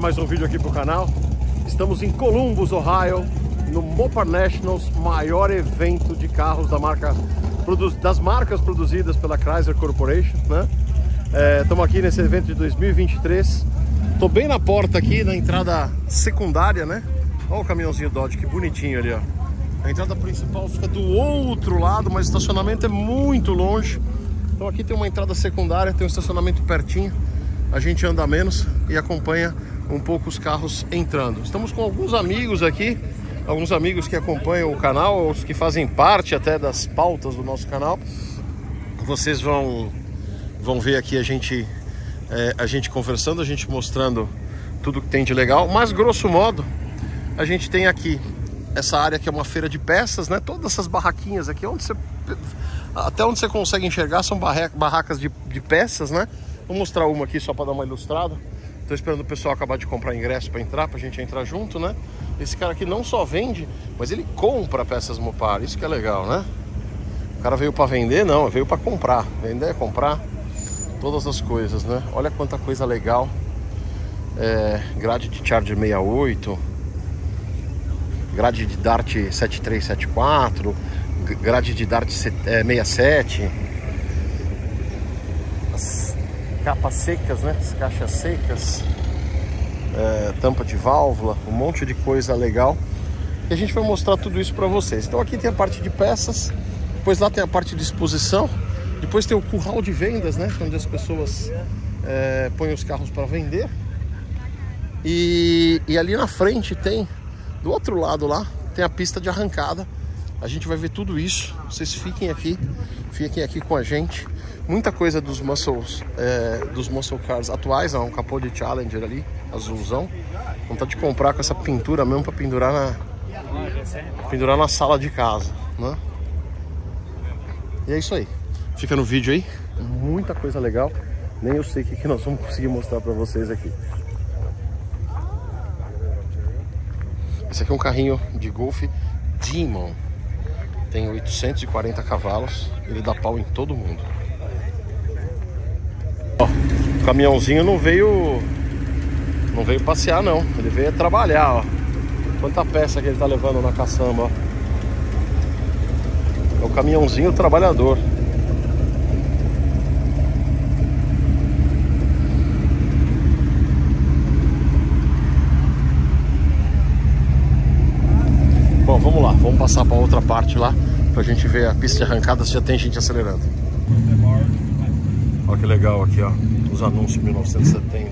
Mais um vídeo aqui pro canal. Estamos em Columbus, Ohio, no Mopar Nationals, maior evento de carros da marca, das marcas produzidas pela Chrysler Corporation, né? Estamos é, aqui nesse evento de 2023. Tô bem na porta aqui, na entrada secundária, né? Olha o caminhãozinho Dodge, que bonitinho ali, ó. A entrada principal fica do outro lado, mas o estacionamento é muito longe. Então aqui tem uma entrada secundária, tem um estacionamento pertinho. A gente anda menos e acompanha um pouco os carros entrando. Estamos com alguns amigos aqui, alguns amigos que acompanham o canal, os que fazem parte até das pautas do nosso canal. Vocês vão, vão ver aqui a gente, é, a gente conversando, a gente mostrando tudo que tem de legal. Mas grosso modo, a gente tem aqui essa área que é uma feira de peças, né? Todas essas barraquinhas aqui, onde você até onde você consegue enxergar são barracas de, de peças, né? Vou mostrar uma aqui só para dar uma ilustrada. Tô esperando o pessoal acabar de comprar ingresso para entrar, pra gente entrar junto, né? Esse cara aqui não só vende, mas ele compra peças Mopar. Isso que é legal, né? O cara veio para vender, não, veio para comprar. Vender é comprar todas as coisas, né? Olha quanta coisa legal. É, grade de Charger 68, grade de Dart 7374, grade de Dart 67, as capas secas, né? As caixas secas, é, tampa de válvula, um monte de coisa legal. E a gente vai mostrar tudo isso para vocês. Então aqui tem a parte de peças, depois lá tem a parte de exposição, depois tem o curral de vendas, né? Onde as pessoas é, põem os carros para vender. E, e ali na frente tem, do outro lado lá, tem a pista de arrancada a gente vai ver tudo isso. Vocês fiquem aqui, fiquem aqui com a gente. Muita coisa dos muscles, é, dos muscle cars atuais, ó, um capô de Challenger ali, azulzão. Vontade de comprar com essa pintura mesmo para pendurar na pendurar na sala de casa, né? E é isso aí. Fica no vídeo aí. Muita coisa legal. Nem eu sei o que, nós vamos conseguir mostrar para vocês aqui. Esse aqui é um carrinho de golfe Demon tem 840 cavalos, ele dá pau em todo mundo. Ó, o caminhãozinho não veio não veio passear não, ele veio trabalhar, ó. Quanta peça que ele tá levando na caçamba, ó. É o caminhãozinho trabalhador. Bom, vamos lá, vamos passar para outra parte lá, para a gente ver a pista de arrancada se já tem gente acelerando. Olha que legal aqui, ó, os anúncios 1970.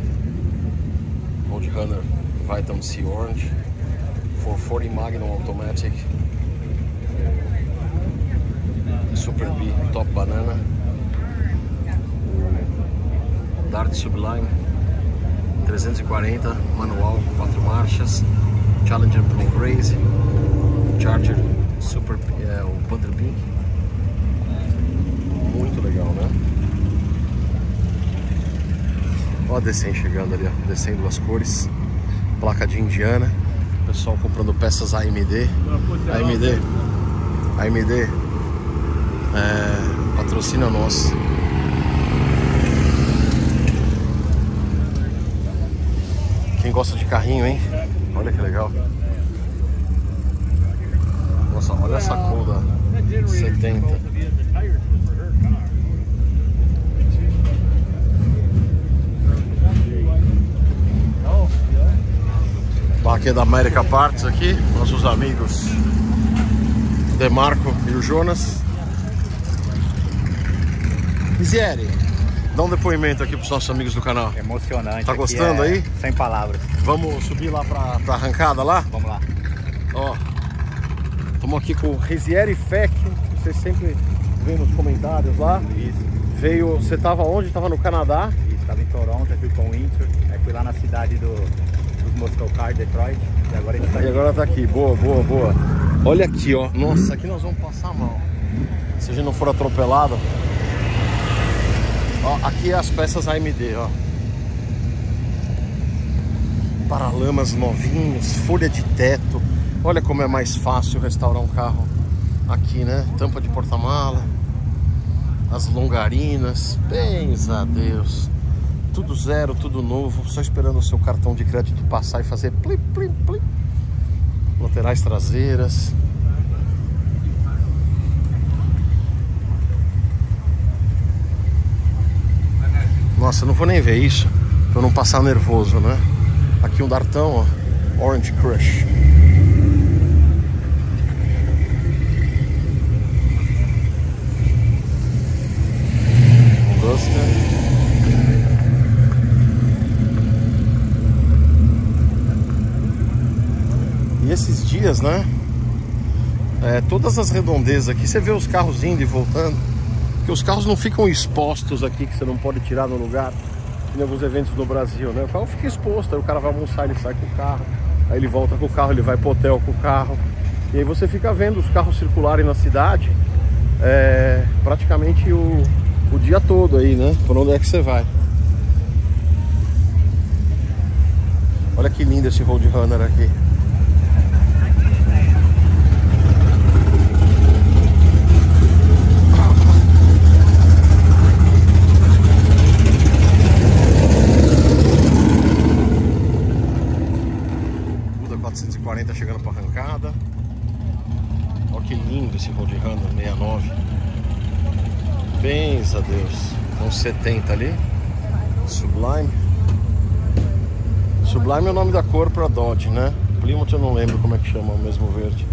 Road Runner Vitamin C Orange, 440 Magnum Automatic, Super B Top Banana, Dart Sublime 340 manual 4 marchas, Challenger Plum Race Charger Super, é, o Panther Pink. Muito legal, né? Ó a descendo chegando ali, ó, descendo as cores. Placa de Indiana. Pessoal comprando peças AMD. AMD. AMD. É, patrocina nós. Quem gosta de carrinho, hein? Olha que legal. Nossa, olha essa Koda 70. Aqui é da América Parts aqui, nossos amigos Demarco e o Jonas. Mizieri, dá um depoimento aqui para os nossos amigos do canal. Emocionante. Tá gostando é... aí? Sem palavras. Vamos subir lá para a arrancada lá? Vamos lá. Ó, Estamos aqui com o Risieri Fec, que você sempre vê nos comentários lá. Isso. Veio, você estava onde? Estava no Canadá? Isso, estava em Toronto, fui com o Inter, aí fui lá na cidade do, Moscow Car, Detroit, e agora a gente tá aqui. E agora tá aqui, boa, boa, boa. Olha aqui, ó. Nossa, aqui nós vamos passar mal. Se a gente não for atropelado. Ó, aqui é as peças AMD, ó. Paralamas novinhos, folha de teto. Olha como é mais fácil restaurar um carro aqui, né? Tampa de porta-mala, as longarinas, bens a Deus. Tudo zero, tudo novo, só esperando o seu cartão de crédito passar e fazer plim, plim, plim. Laterais traseiras. Nossa, não vou nem ver isso, pra eu não passar nervoso, né? Aqui um Dartão, ó, Orange Crush. E esses dias, né? É, todas as redondezas aqui, você vê os carros indo e voltando. Porque os carros não ficam expostos aqui, que você não pode tirar no lugar. Em alguns eventos no Brasil, né? O carro fica exposto, aí o cara vai almoçar, ele sai com o carro. Aí ele volta com o carro, ele vai pro hotel com o carro. E aí você fica vendo os carros circularem na cidade é, praticamente o, o dia todo aí, né? Por onde é que você vai. Olha que lindo esse Roadrunner aqui. Buda 440 chegando para arrancada. Olha que lindo esse Roadrunner 69. Benza Deus. Então 70 ali. Sublime. Sublime é o nome da cor para Dodge, né? Plymouth eu não lembro como é que chama o mesmo verde.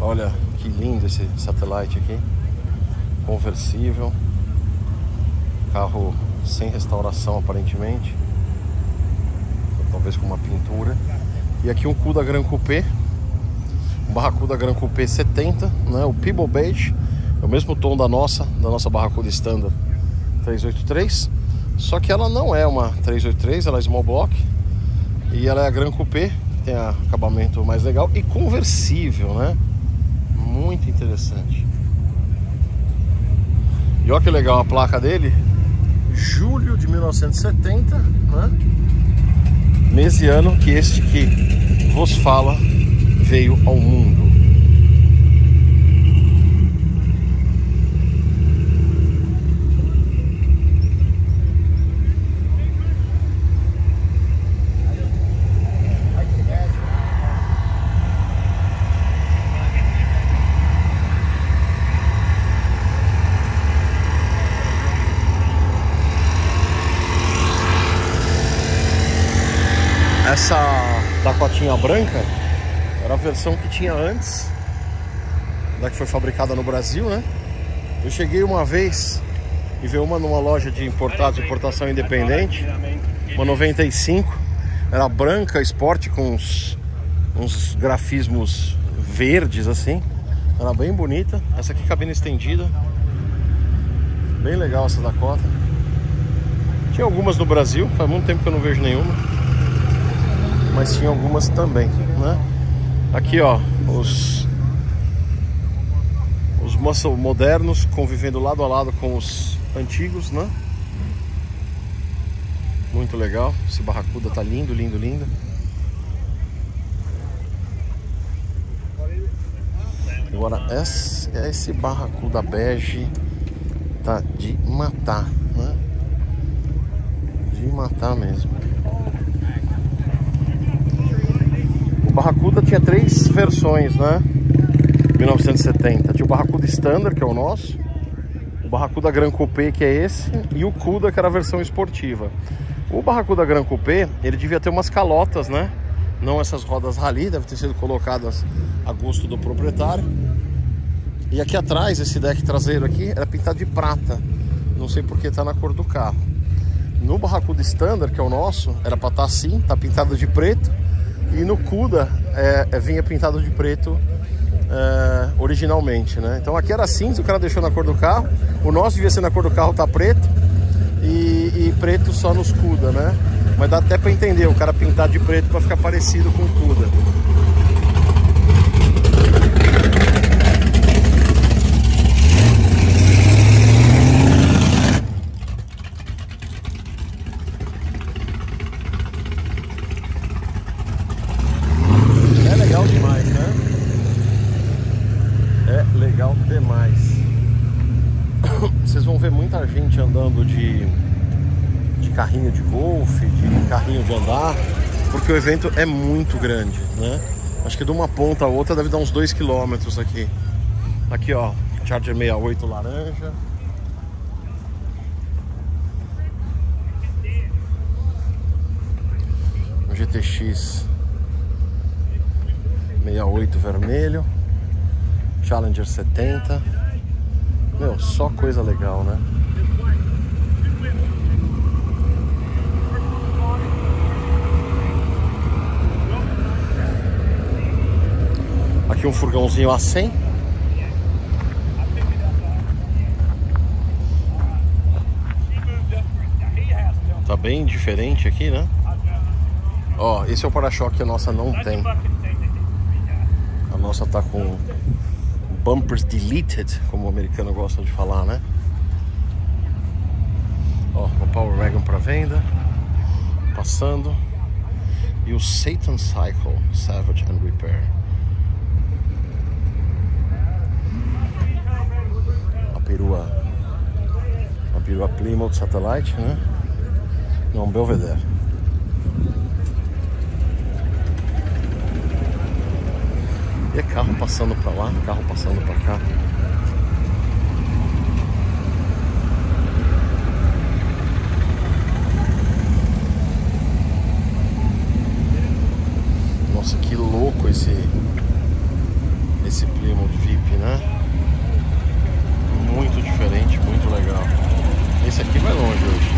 Olha que lindo esse satellite aqui. Conversível. Carro sem restauração aparentemente. Talvez com uma pintura. E aqui um Cuda Gran Coupé. Um Barracuda Gran Coupé 70, né? O Peeble Beige. É o mesmo tom da nossa, da nossa Barracuda Standard 383. Só que ela não é uma 383, ela é small block. E ela é a Gran Coupé, tem acabamento mais legal e conversível, né? Muito interessante. E olha que legal a placa dele. Julho de 1970, né? E ano que este que vos fala veio ao mundo. Essa Dakotinha branca era a versão que tinha antes da que foi fabricada no Brasil, né? Eu cheguei uma vez e vi uma numa loja de importados, importação independente, uma 95, era branca, esporte com uns, uns grafismos verdes assim, era bem bonita. Essa aqui cabine estendida, bem legal essa Dakota. Tinha algumas no Brasil, faz muito tempo que eu não vejo nenhuma mas tinha algumas também, né? Aqui, ó, os os muscle modernos convivendo lado a lado com os antigos, né? Muito legal. Esse barracuda tá lindo, lindo, lindo. Agora esse, esse barracuda bege tá de matar, né? De matar mesmo. Barracuda tinha três versões, né? 1970. Tinha o Barracuda Standard, que é o nosso. O Barracuda Gran Coupé, que é esse. E o Cuda, que era a versão esportiva. O Barracuda Gran Coupé, ele devia ter umas calotas, né? Não essas rodas rally, deve ter sido colocadas a gosto do proprietário. E aqui atrás, esse deck traseiro aqui, era pintado de prata. Não sei porque tá na cor do carro. No Barracuda Standard, que é o nosso, era para estar tá assim, tá pintado de preto. E no Cuda é, é, vinha pintado de preto é, originalmente, né? Então aqui era cinza, o cara deixou na cor do carro. O nosso devia ser na cor do carro, tá preto. E, e preto só nos Cuda, né? Mas dá até para entender, o cara pintar de preto para ficar parecido com o Cuda. demais. Vocês vão ver muita gente andando de de carrinho de golfe, de carrinho de andar, porque o evento é muito grande, né? Acho que de uma ponta a outra deve dar uns 2 km aqui. Aqui, ó, Charger 68 laranja. GTX 68 vermelho. Challenger 70. Meu, só coisa legal, né? Aqui um furgãozinho A100. Tá bem diferente aqui, né? Ó, esse é o para-choque que a nossa não tem. A nossa tá com bumpers deleted, como o americano gosta de falar, né? Ó, o Power Wagon para venda, passando. E o Satan Cycle Savage and Repair. A perua, a perua Plymouth Satellite, né? Não, Belvedere. E é carro passando para lá, carro passando para cá. Nossa, que louco esse esse Plymouth VIP, né? Muito diferente, muito legal. Esse aqui vai longe hoje.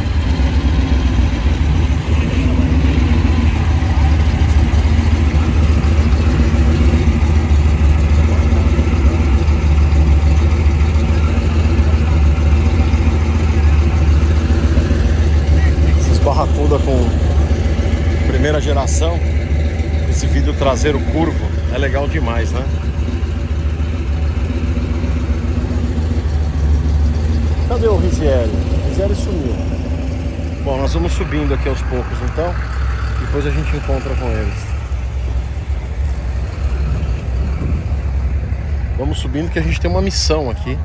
barracuda com primeira geração. Esse vidro traseiro curvo é legal demais, né? Cadê o Rizieri? O Rizieri sumiu. Bom, nós vamos subindo aqui aos poucos então. Depois a gente encontra com eles. Vamos subindo que a gente tem uma missão aqui.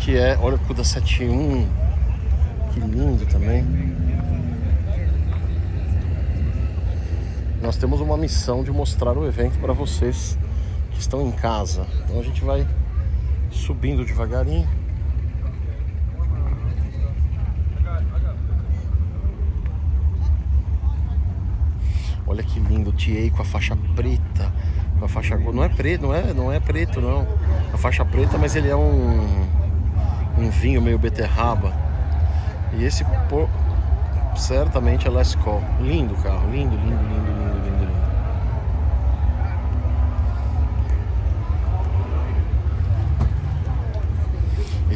Que é, olha o Cuda 71. Que lindo também. Nós temos uma missão de mostrar o evento para vocês que estão em casa. Então a gente vai subindo devagarinho. Olha que lindo, TA com a faixa preta, com a faixa não é preto, não é, não é preto não. A faixa preta, mas ele é um um vinho meio beterraba. E esse certamente é Last Call. Lindo carro, lindo, lindo, lindo, lindo.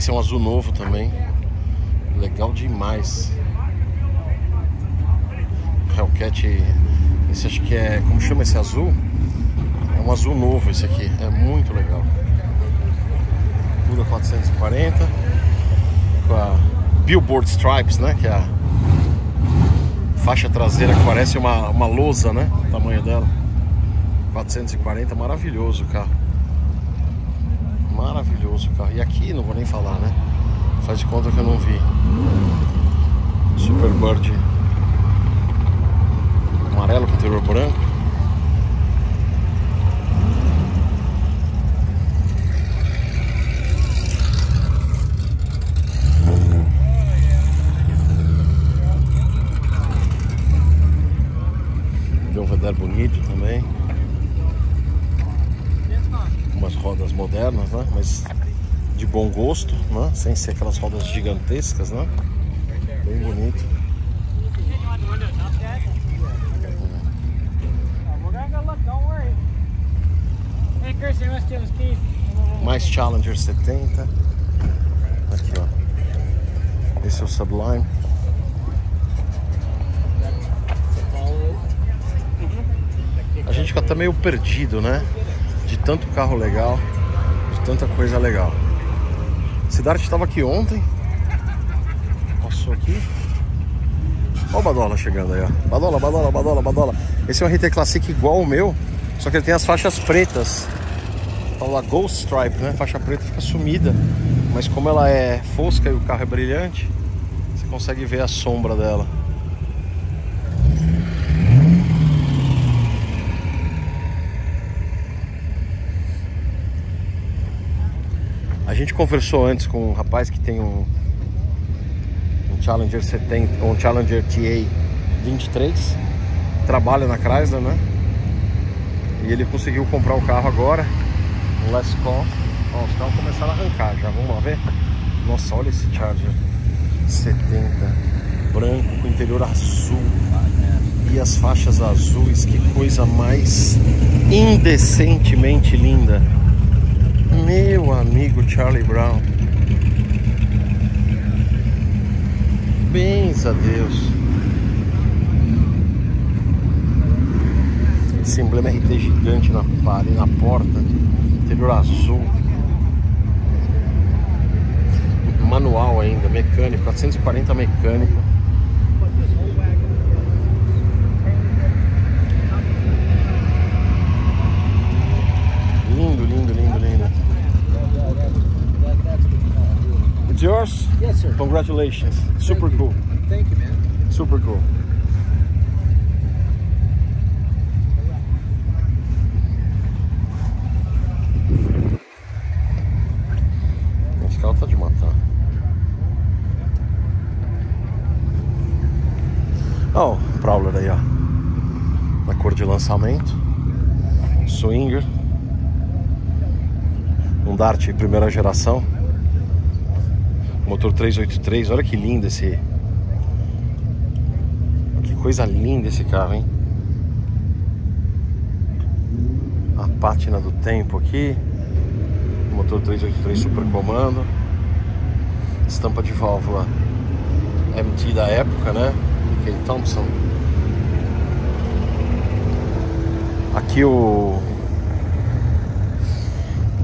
Esse é um azul novo também. Legal demais. Hellcat. Esse acho que é. Como chama esse azul? É um azul novo esse aqui. É muito legal. Buda 440. Com a Billboard Stripes, né? Que é a faixa traseira que parece uma, uma lousa, né? O tamanho dela. 440, maravilhoso o carro. E aqui, não vou nem falar, né? Faz de conta que eu não vi. Superbird amarelo com interior branco. Belvedere bonito também. Umas rodas modernas, né? Mas de bom gosto, né? Sem ser aquelas rodas gigantescas, né? Bem bonito. Mais Challenger 70. Aqui, ó. Esse é o Sublime. A gente fica até meio perdido, né? De tanto carro legal, de tanta coisa legal. Cidade estava aqui ontem. Passou aqui. Olha o Badola chegando aí, ó. Badola, Badola, Badola, Badola. Esse é um RT Classic igual o meu, só que ele tem as faixas pretas. Fala Ghost Stripe, né? Faixa preta fica sumida. Mas como ela é fosca e o carro é brilhante, você consegue ver a sombra dela. Gente conversou antes com um rapaz que tem um, um Challenger 70, um Challenger TA 23, trabalha na Chrysler, né? E ele conseguiu comprar o carro agora, um Les Call. Ó, os carros começaram a arrancar já, vamos lá ver? Nossa, olha esse Charger 70, branco com interior azul e as faixas azuis, que coisa mais indecentemente linda. Meu amigo Charlie Brown. Bens a Deus. Esse emblema RT gigante na parede, na porta, interior azul. Manual ainda, mecânico, 440 mecânico. Lindo, lindo, lindo, lindo. It's yours? Yes, sir. Congratulations. Super you. cool. Thank you, man. Super cool. Esse carro tá de matar. Ó, o Prowler aí, ó. Na cor de lançamento. Swinger. Um Dart primeira geração. Motor 383. Olha que lindo esse que coisa linda esse carro, hein? A pátina do tempo aqui. Motor 383 super comando. Estampa de válvula MT da época, né? Kay Thompson. Aqui o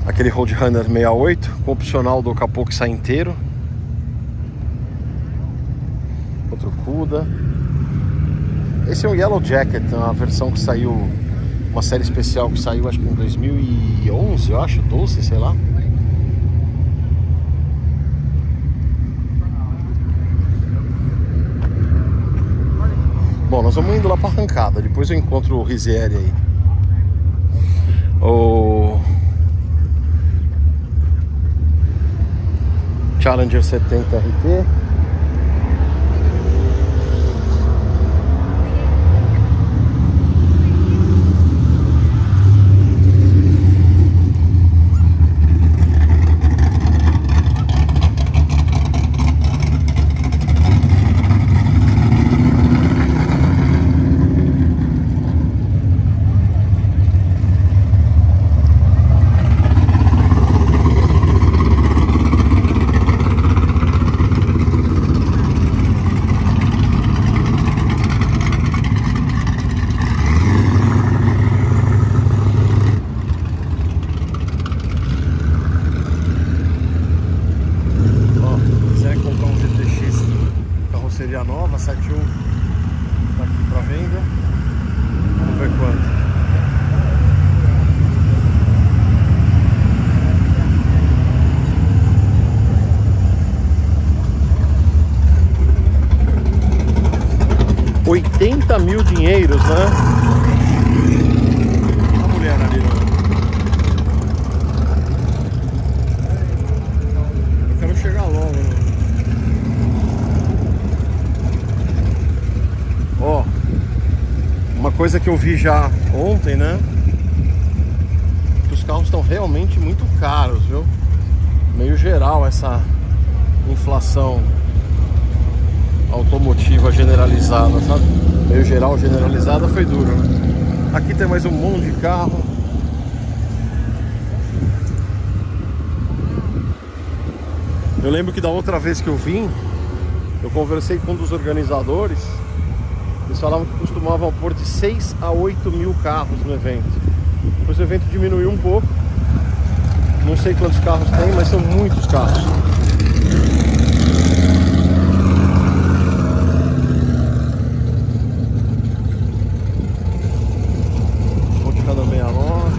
aquele Roadrunner 68 com opcional do capô que sai inteiro. Esse é um Yellow Jacket, uma versão que saiu, uma série especial que saiu acho que em 2011, eu acho, 12, sei lá. Bom, nós vamos indo lá para arrancada, depois eu encontro o Rizieri aí. O Challenger 70 RT. Ó, quiser comprar um GTX carroceria nova, 71 tá aqui para venda. Vamos ver quanto. Oitenta mil dinheiros, né? A mulher ali, né? Eu quero chegar logo. né? Ó, uma coisa que eu vi já ontem, né? Que os carros estão realmente muito caros, viu? Meio geral essa inflação automotiva generalizada, sabe? Meio geral generalizada foi duro, né? Aqui tem mais um monte de carro. Eu lembro que da outra vez que eu vim, eu conversei com um dos organizadores. Eles falavam que costumavam pôr de 6 a 8 mil carros no evento. Depois o evento diminuiu um pouco. Não sei quantos carros tem, mas são muitos carros. Ponte cada 69.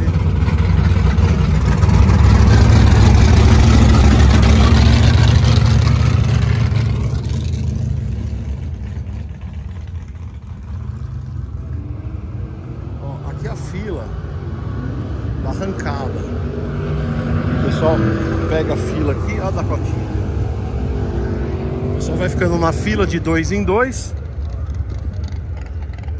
fila da arrancada. O pessoal pega a fila aqui, ó da cotinha. O pessoal vai ficando na fila de dois em dois.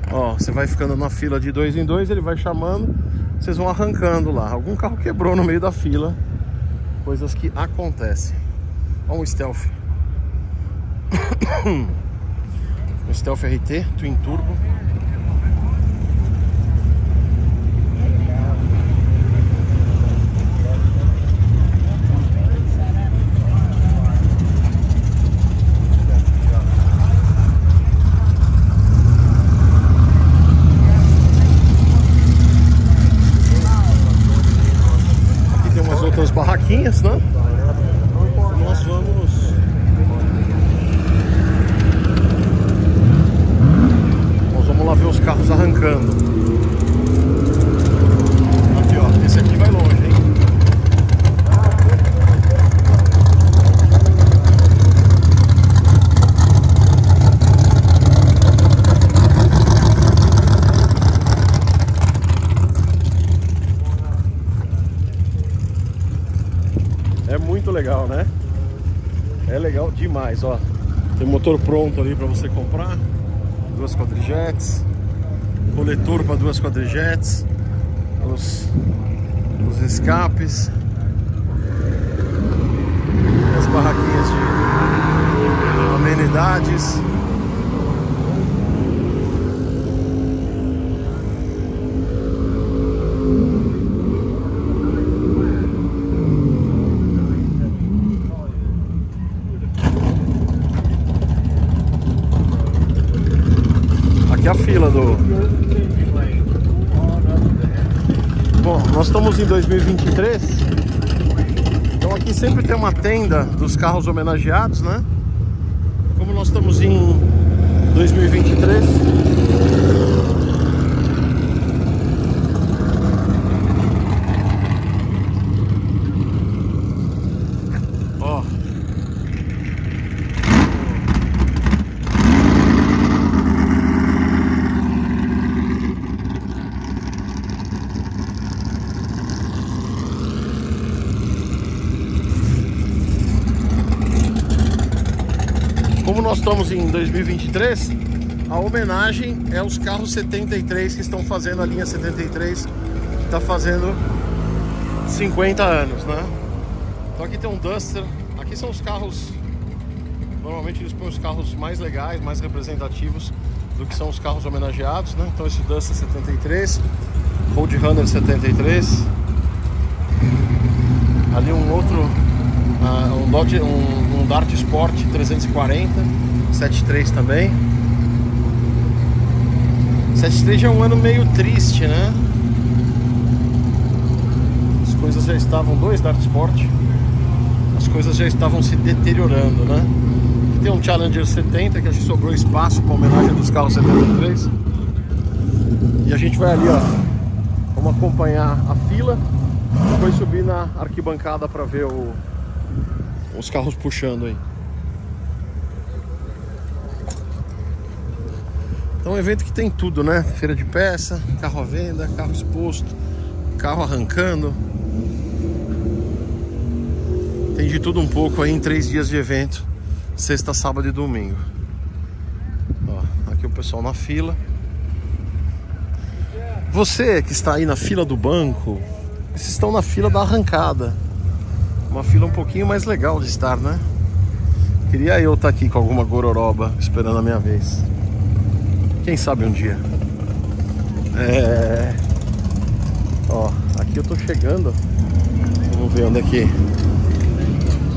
Ó, você vai ficando na fila de dois em dois, ele vai chamando, vocês vão arrancando lá. Algum carro quebrou no meio da fila. Coisas que acontecem. Ó um stealth. um stealth RT, Twin Turbo. barraquinhas, né? Nós vamos... Nós vamos lá ver os carros arrancando. Aqui, ó. Esse aqui vai longe, hein? É muito legal, né? É legal demais, ó. Tem motor pronto ali para você comprar. Duas quadrijets. Coletor para duas quadrijets. Os, os escapes. As barraquinhas de amenidades. Aqui é a fila do. Bom, nós estamos em 2023. Então aqui sempre tem uma tenda dos carros homenageados, né? Como nós estamos em 2023. Ó. Como nós em 2023, a homenagem é os carros 73 que estão fazendo a linha 73, que está fazendo 50 anos, né? Então aqui tem um Duster, aqui são os carros, normalmente eles põem os carros mais legais, mais representativos do que são os carros homenageados, né? Então esse Duster 73, Roadrunner 73, ali um outro Uh, um, Dodge, um, um, Dart Sport 340 73 também 73 já é um ano meio triste, né? As coisas já estavam, dois Dart Sport As coisas já estavam se deteriorando, né? Tem um Challenger 70 que a gente sobrou espaço para homenagem dos carros 73 E a gente vai ali, ó Vamos acompanhar a fila Depois subir na arquibancada para ver o os carros puxando aí. Então é um evento que tem tudo, né? Feira de peça, carro à venda, carro exposto, carro arrancando. Tem de tudo um pouco aí em três dias de evento, sexta, sábado e domingo. Ó, aqui o pessoal na fila. Você que está aí na fila do banco, vocês estão na fila da arrancada. Uma fila um pouquinho mais legal de estar, né? Queria eu estar aqui com alguma gororoba esperando a minha vez. Quem sabe um dia. É... Ó, aqui eu tô chegando. Vamos ver onde é que...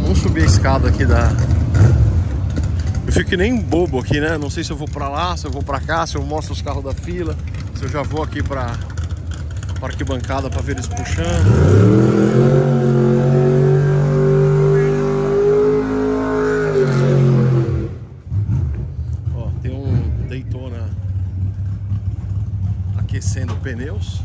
Vamos subir a escada aqui da... Eu fico que nem bobo aqui, né? Não sei se eu vou pra lá, se eu vou pra cá, se eu mostro os carros da fila. Se eu já vou aqui pra, arquibancada pra ver eles puxando. Pneus.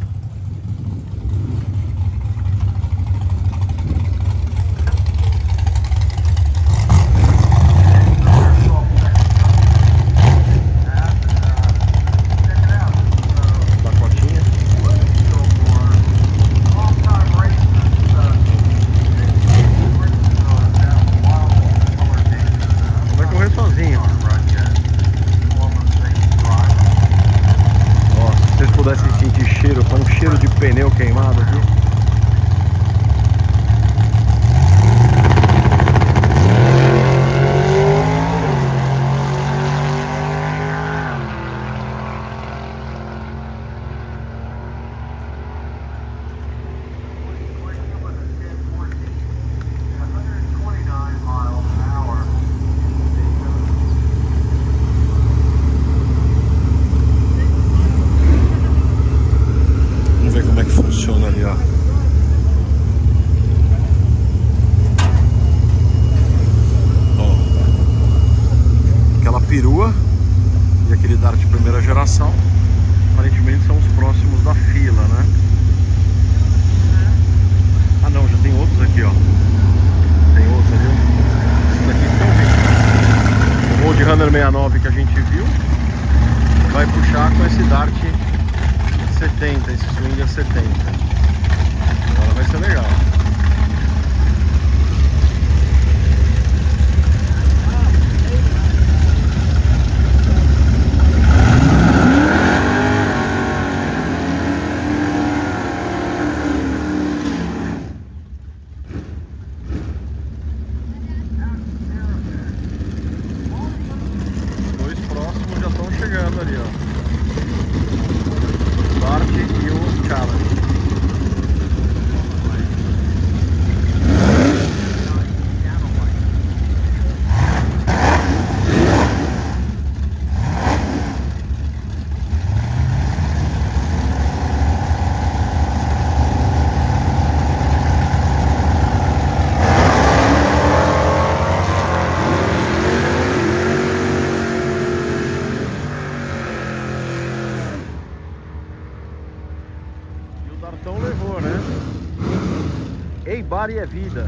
Ei, Bari é vida.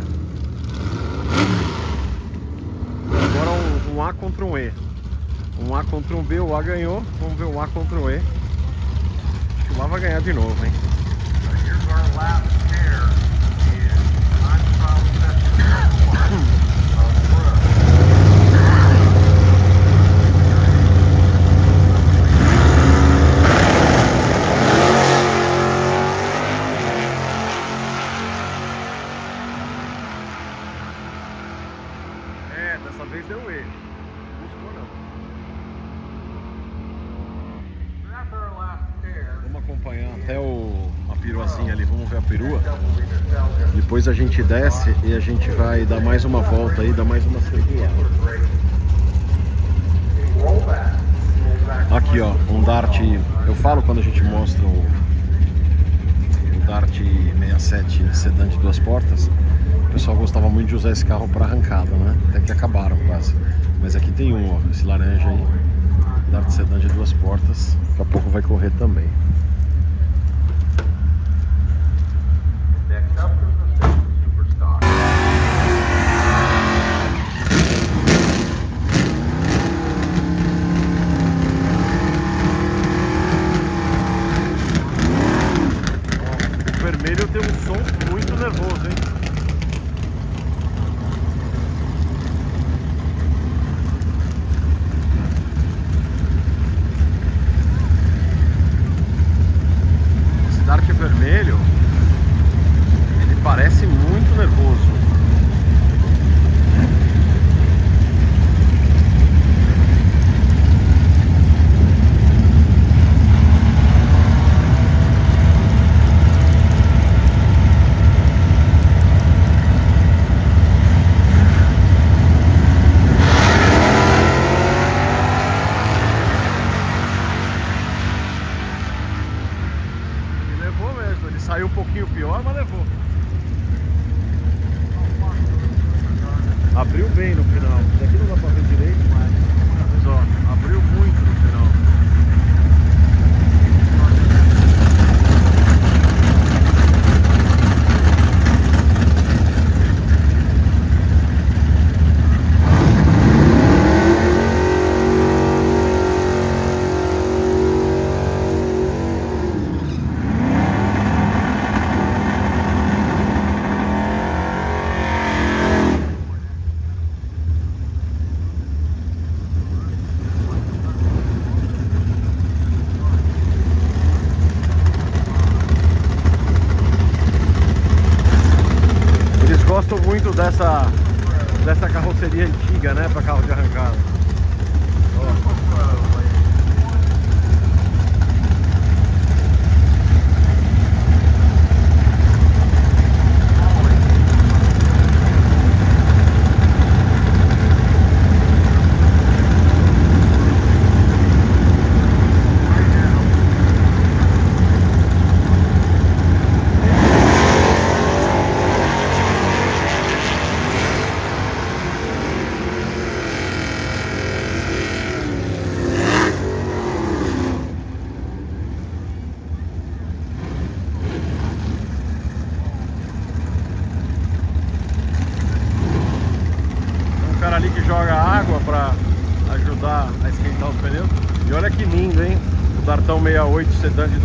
Agora um, um A contra um E. Um A contra um B, o A ganhou. Vamos ver o A contra o E. Acho que o A vai ganhar de novo, hein? Here's our last pair. Is time trial session one of Brooke. É, dessa vez deu E. Buscou não. That's our last pair. Vamos acompanhar até o, a peruazinha ali, vamos ver a perua. Double nostalgia. Depois a gente desce e a gente vai dar mais uma volta aí, dar mais uma circulada. Aqui ó, um Dart, eu falo quando a gente mostra o, o Dart 67 sedã de duas portas, o pessoal gostava muito de usar esse carro para arrancada, né? Até que acabaram quase. Mas aqui tem um, ó, esse laranja aí, Dart sedã de duas portas, daqui a pouco vai correr também. Gostam muito 68 sedã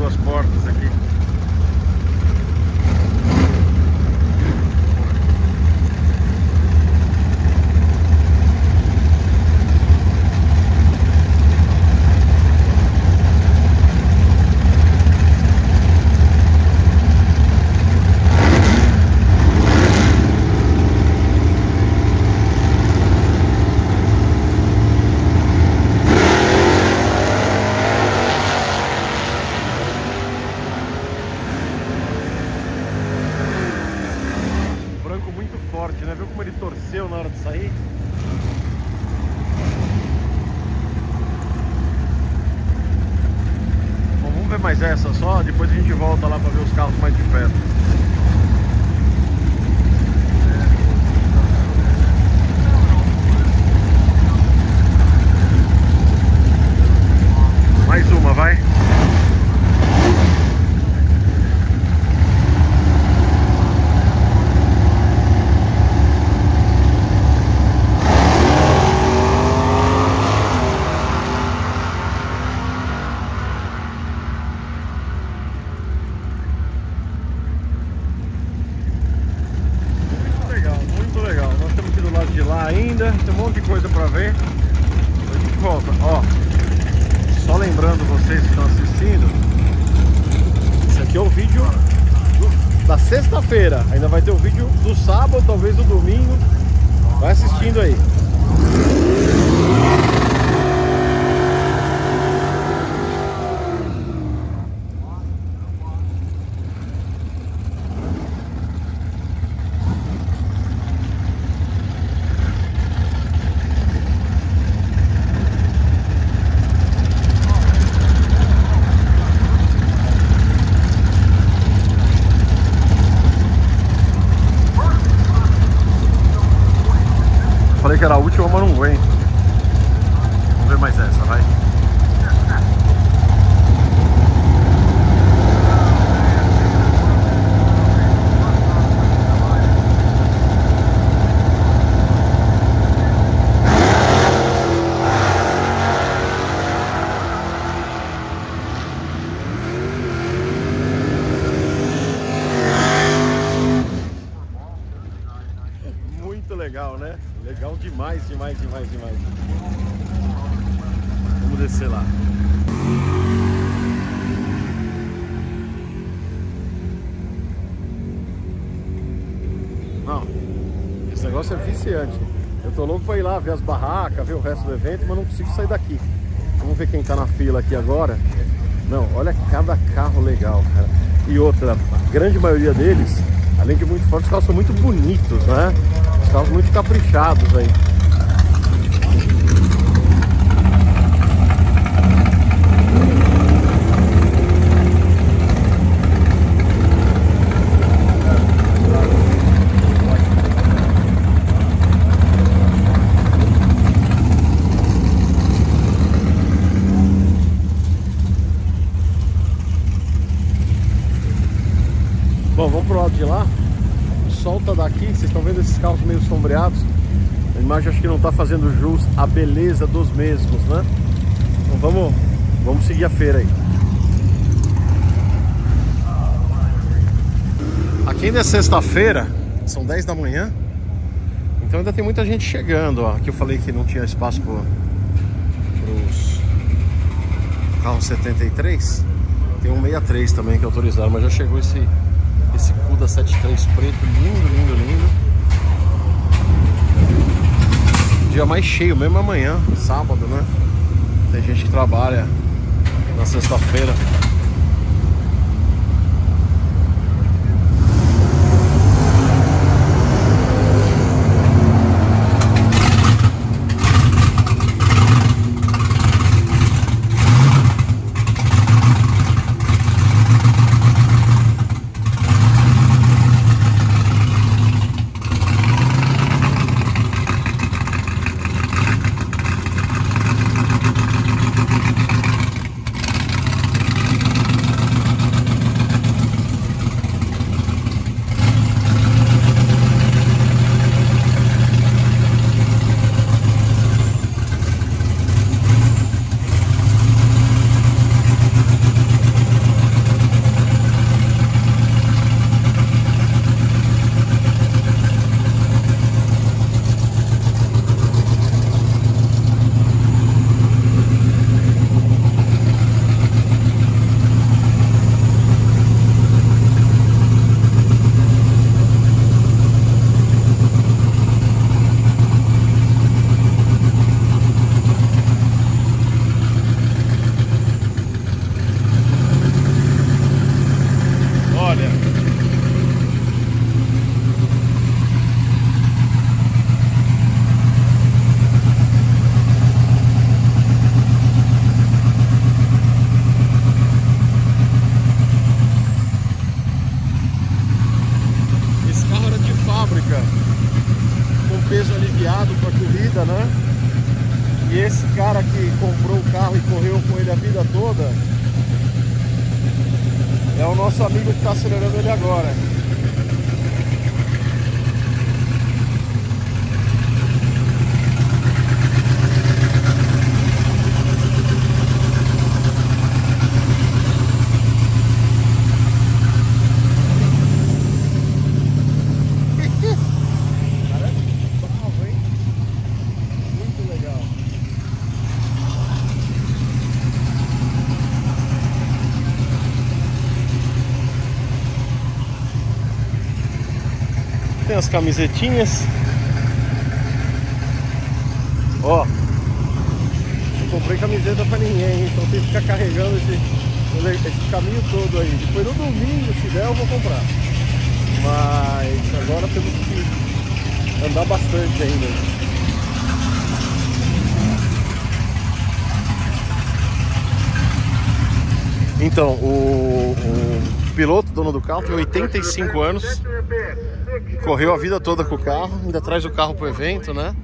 do evento, mas não consigo sair daqui. Vamos ver quem tá na fila aqui agora. Não, olha cada carro legal, cara. E outra, a grande maioria deles, além de muito fortes, os carros são muito bonitos, né? Os carros muito caprichados aí. Bom, vamos pro lado de lá. O sol tá daqui, vocês estão vendo esses carros meio sombreados. A imagem acho que não tá fazendo jus à beleza dos mesmos, né? Então vamos, vamos seguir a feira aí. Aqui ainda é sexta-feira, são 10 da manhã. Então ainda tem muita gente chegando, ó. Aqui eu falei que não tinha espaço para os carros 73. Tem um 63 também que autorizaram, mas já chegou esse esse Cuda 73 preto, lindo, lindo, lindo. Dia mais cheio, mesmo amanhã, sábado, né? Tem gente que trabalha na sexta-feira. As camisetinhas. Ó. Não comprei camiseta pra ninguém, então tem que ficar carregando esse, esse caminho todo aí. Depois no domingo, se der, eu vou comprar. Mas agora temos que andar bastante ainda. Então, o, o piloto, dono do carro, tem 85 anos, correu a vida toda com o carro, ainda traz o carro pro evento, né?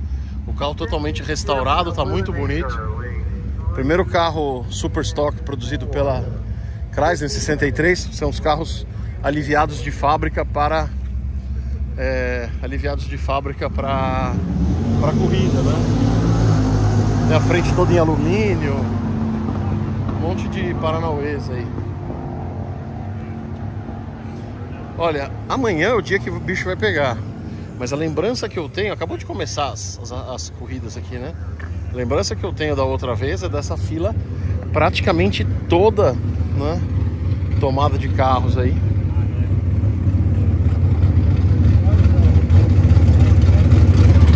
O carro totalmente restaurado, tá muito bonito. Primeiro carro super stock produzido pela Chrysler 63, são os carros aliviados de fábrica para é, aliviados de fábrica para para corrida, né? Tem a frente toda em alumínio, um monte de paranauês aí. Olha, amanhã é o dia que o bicho vai pegar. Mas a lembrança que eu tenho, acabou de começar as, as, as corridas aqui, né? A lembrança que eu tenho da outra vez é dessa fila praticamente toda, né? Tomada de carros aí.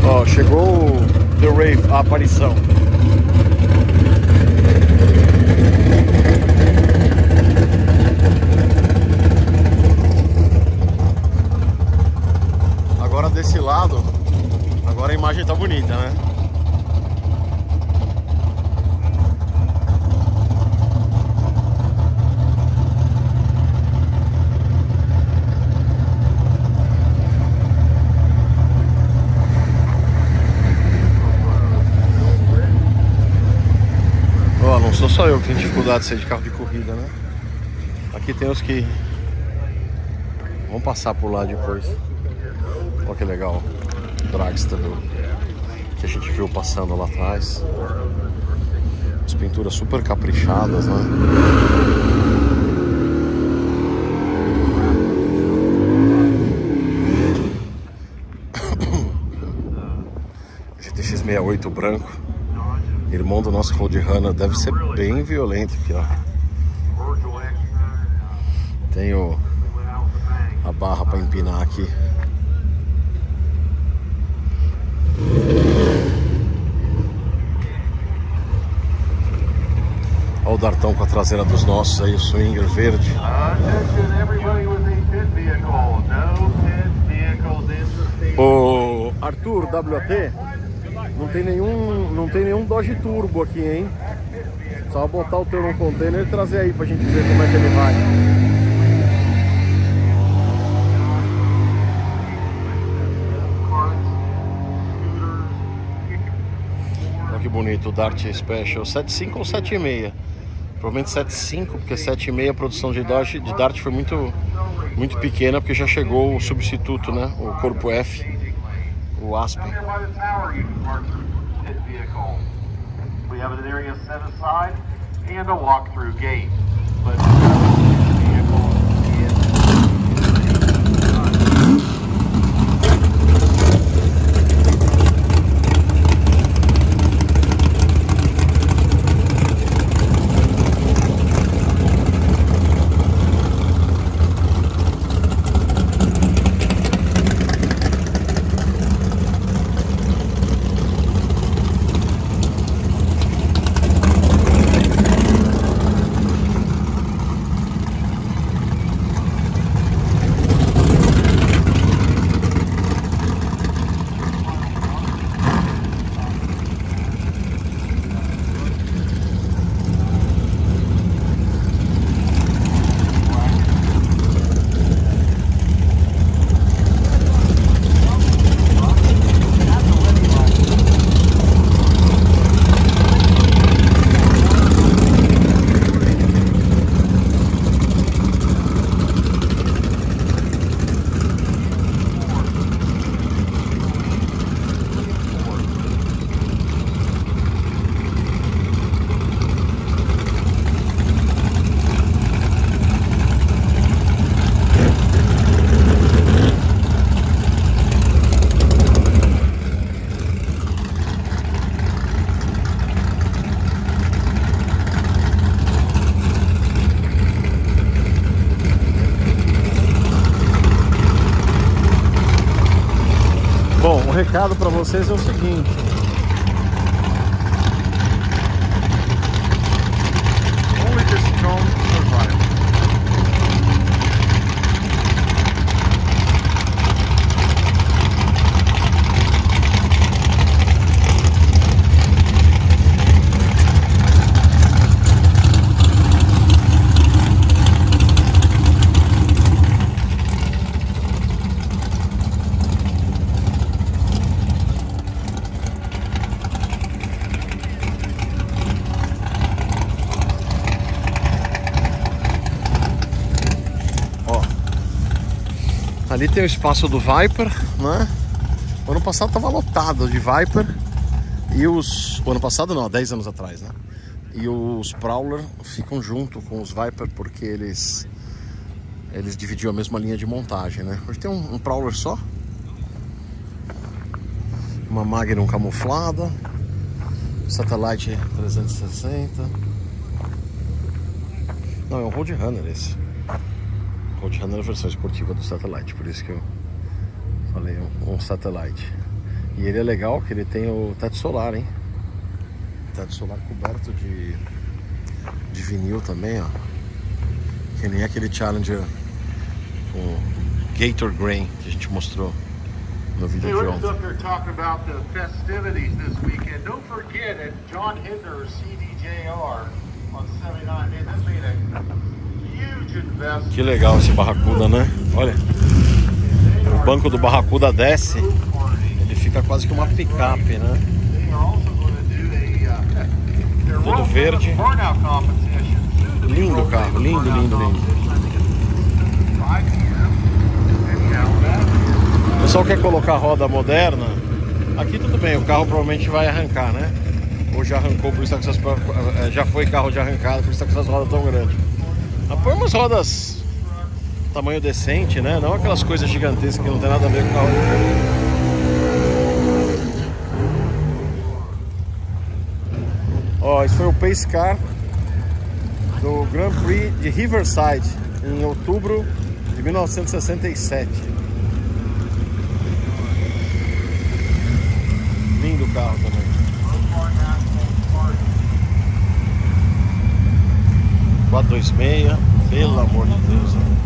Ó, chegou o The Rave, a aparição. Agora desse lado, imagem tá bonita, né? Não sou só eu que tenho dificuldade de sair de carro de corrida, né? Aqui tem os que vão passar por lá depois. Olha que legal. Dragster do... que a gente viu passando lá atrás. As pinturas super caprichadas, né? GTX 68 branco. Irmão do nosso Road Runner deve ser bem violento aqui, ó. Tem o, a barra para empinar aqui. Olha o Dartão com a traseira dos nossos aí, o swinger verde. O Arthur WAT não tem nenhum não tem nenhum Dodge Turbo aqui, hein? Só botar o teu no container e trazer aí pra gente ver como é que ele vai. Olha que bonito o Dart Special 75 ou 76? Provavelmente 75, porque 76 a produção de Dodge de Dart foi muito muito pequena porque já chegou o substituto, né? O corpo F, o Aspen. We have an area set aside and a walk-through gate. Vocês é o seguinte. Only the strong survive. Ó. Ali tem o espaço do Viper, né? O ano passado tava lotado de Viper. E os. O ano passado não, há 10 anos atrás, né? E os Prowler ficam junto com os Viper porque eles. Eles dividiam a mesma linha de montagem, né? Hoje tem um, um Prowler só. Uma Magnum camuflada. Satellite 360. Não, é um Roadrunner esse. Roadrunner é a versão esportiva do Satellite, por isso que eu falei um, Satellite. E ele é legal que ele tem o teto solar, hein? Teto solar coberto de, de vinil também, ó. Que nem aquele Challenger com Gator Grain que a gente mostrou no vídeo Hey, de ontem. up Que legal esse Barracuda, né? Olha, o banco do Barracuda desce, ele fica quase que uma picape, né? Tudo verde. Lindo carro, lindo, lindo, lindo. competition. I think it's 5 p.m. Anyhow, that O pessoal quer colocar roda moderna. Aqui tudo bem, o carro provavelmente vai arrancar, né? Ou já arrancou, por isso com essas, eh, já foi carro de arrancada, por isso com essas rodas tão grandes. Mas põe umas rodas tamanho decente, né? Não aquelas coisas gigantescas que não tem nada a ver com o carro. Ó, esse foi o Pace Car do Grand Prix de Riverside em outubro de 1967. Lindo o carro também. 426, pelo amor de Deus. né?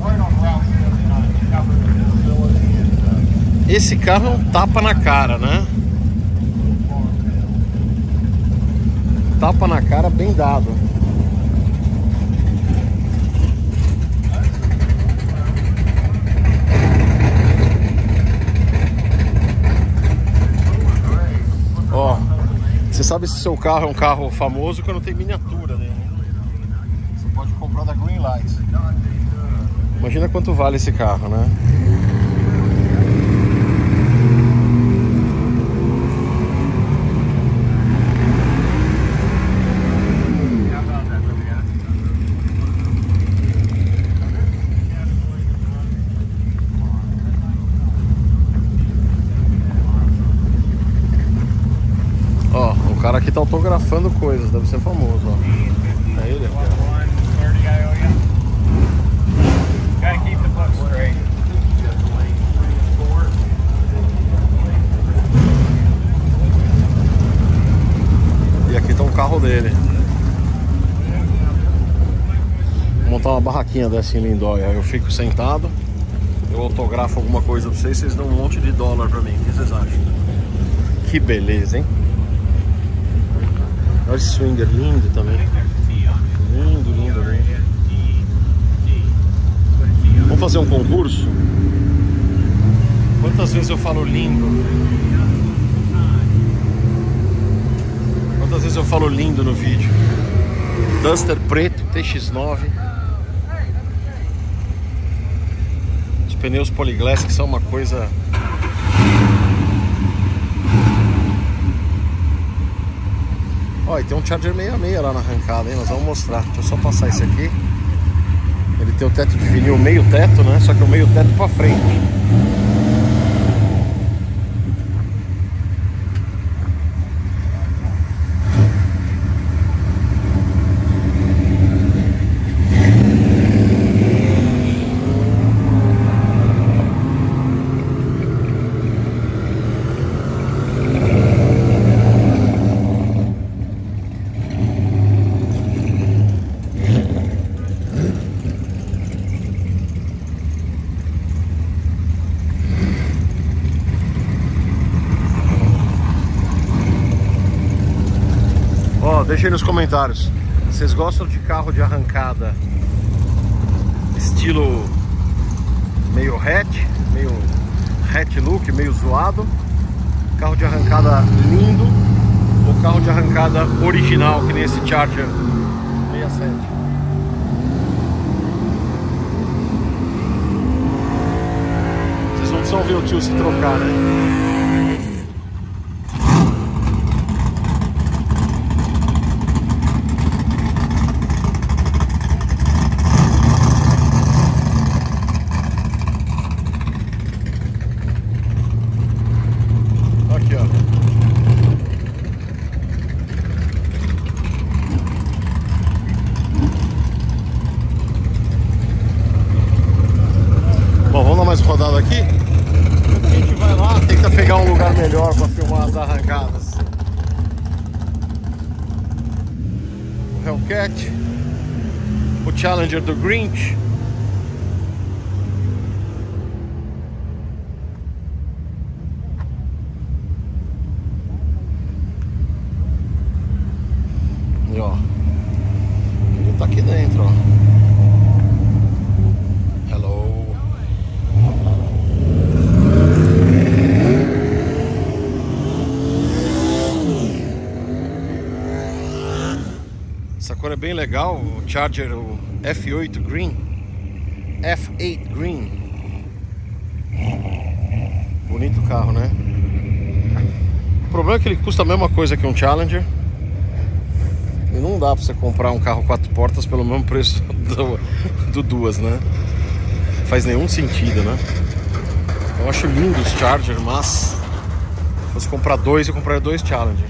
right on Route 79. You cover the visibility and Esse carro é um tapa na cara, né? Tapa na cara bem dado. Ó, você sabe se seu carro é um carro famoso quando tem miniatura nele. Você pode comprar da Greenlight. Imagina quanto vale esse carro, né? Ó, o cara aqui tá autografando coisas, deve ser famoso, ó. É ele aqui, ó. 130 I owe you. Gotta keep the book straight. E aqui tá um carro dele. Vou montar uma barraquinha dessa em Lindóia. Eu fico sentado, eu autografo alguma coisa pra vocês, vocês dão um monte de dólar pra mim. O que vocês acham? Que beleza, hein? Olha esse swinger lindo também. Lindo, lindo, lindo. Vamos fazer um concurso? Quantas vezes eu falo lindo? Quantas vezes eu falo lindo no vídeo? Duster preto, TX9. Os pneus Polyglass que são uma coisa. Ó, e tem um Charger 66 lá na arrancada, hein? Nós vamos mostrar. Deixa eu só passar esse aqui. Ele tem o teto de vinil meio teto, né? Só que o meio teto pra frente. Ó, deixa aí nos comentários. Vocês gostam de carro de arrancada estilo meio hatch, meio hatch look, meio zoado? Carro de arrancada lindo ou carro de arrancada original, que nem esse Charger 67? Vocês não precisam ver o tio se trocar, né? Aqui, ó. Bom, vamos dar mais rodada aqui. A gente vai lá, tenta pegar um lugar melhor para filmar as arrancadas. O Hellcat, do Grinch. E ó, ele tá aqui dentro, ó. Hello. Essa cor é bem legal, o Charger, F8 Green. F8 Green. Bonito carro, né? O problema é que ele custa a mesma coisa que um Challenger. E não dá pra você comprar um carro quatro portas pelo mesmo preço do, do duas, né? Faz nenhum sentido, né? Eu acho lindo os Charger, mas se fosse comprar dois, eu compraria dois Challenger.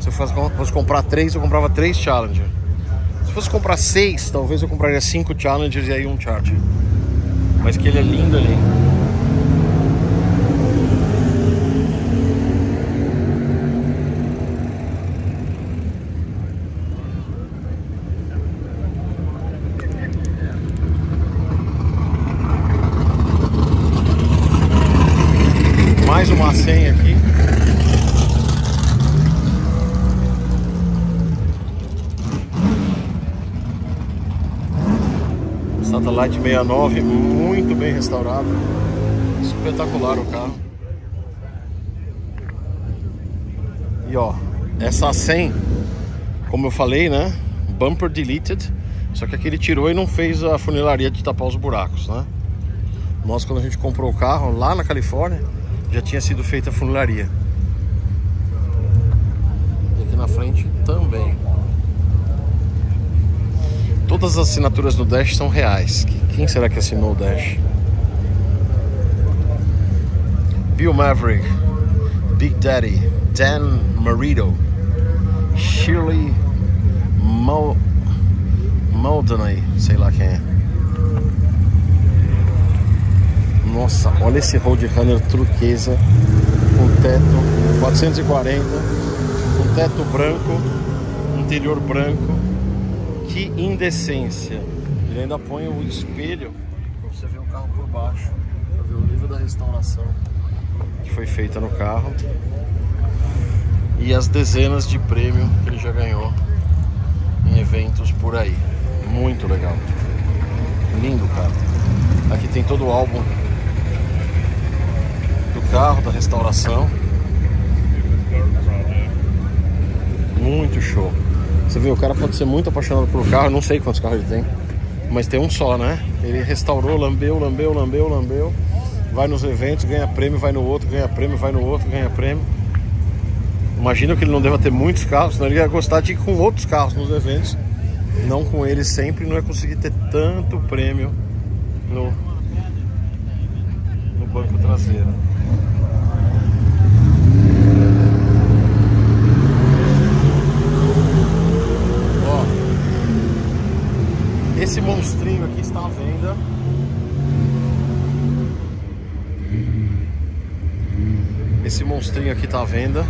Se eu fosse, comprar três, eu comprava três Challenger. Se fosse comprar seis, talvez eu compraria cinco Challengers e aí um Charger. Mas que ele é lindo ali. Mais uma senha aqui. Satellite 69, muito bem restaurado. Espetacular o carro. E ó, essa 100, como eu falei, né? Bumper deleted. Só que aqui ele tirou e não fez a funilaria de tapar os buracos, né? Nós, quando a gente comprou o carro lá na Califórnia, já tinha sido feita a funilaria. E aqui na frente também. Todas as assinaturas no Dash são reais. Quem será que assinou o Dash? Bill Maverick, Big Daddy, Dan Marito, Shirley Mo Muldaney, sei lá quem é. Nossa, olha esse Road Runner turquesa com teto 440, com teto branco, interior branco. Que indecência! Ele ainda põe o espelho para você ver o carro por baixo, para ver o nível da restauração que foi feita no carro e as dezenas de prêmio que ele já ganhou em eventos por aí. Muito legal. Lindo, cara. Aqui tem todo o álbum do carro, da restauração. Muito show. Você viu, o cara pode ser muito apaixonado pelo carro, não sei quantos carros ele tem, mas tem um só, né? Ele restaurou, lambeu, lambeu, lambeu, lambeu, vai nos eventos, ganha prêmio, vai no outro, ganha prêmio, vai no outro, ganha prêmio. Imagino que ele não deva ter muitos carros, senão ele ia gostar de ir com outros carros nos eventos, não com ele sempre, não ia conseguir ter tanto prêmio no, no banco traseiro. Ó, esse monstrinho aqui está à venda. Esse monstrinho aqui está à venda.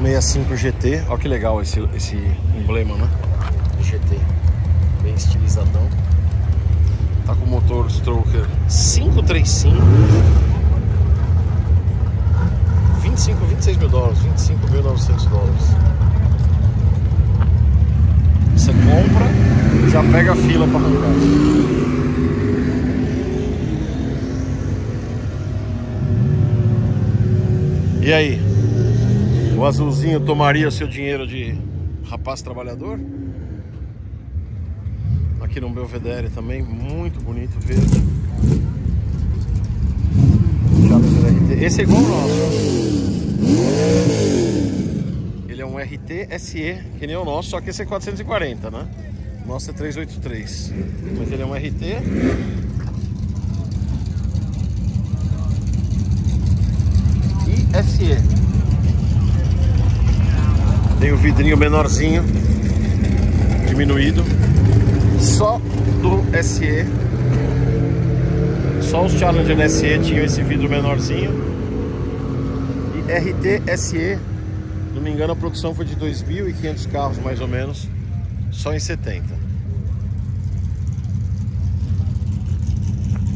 65 GT, olha que legal esse, esse emblema, né? GT, bem estilizadão. Tá com motor Stroker 535, 25, 26 mil dólares, 25.900 dólares. Você compra, já pega a fila para arrancar. E aí? O azulzinho tomaria seu dinheiro de rapaz trabalhador? Aqui no Belvedere também, muito bonito, verde. Esse é igual ao nosso. Ele é um RT SE, que nem o nosso, só que esse é 440, né? O nosso é 383. Mas ele é um RT. E SE. Tem o vidrinho menorzinho, diminuído. Só do SE só os Challenger SE tinham esse vidro menorzinho RT SE, não me engano a produção foi de 2.500 carros mais ou menos, só em 70.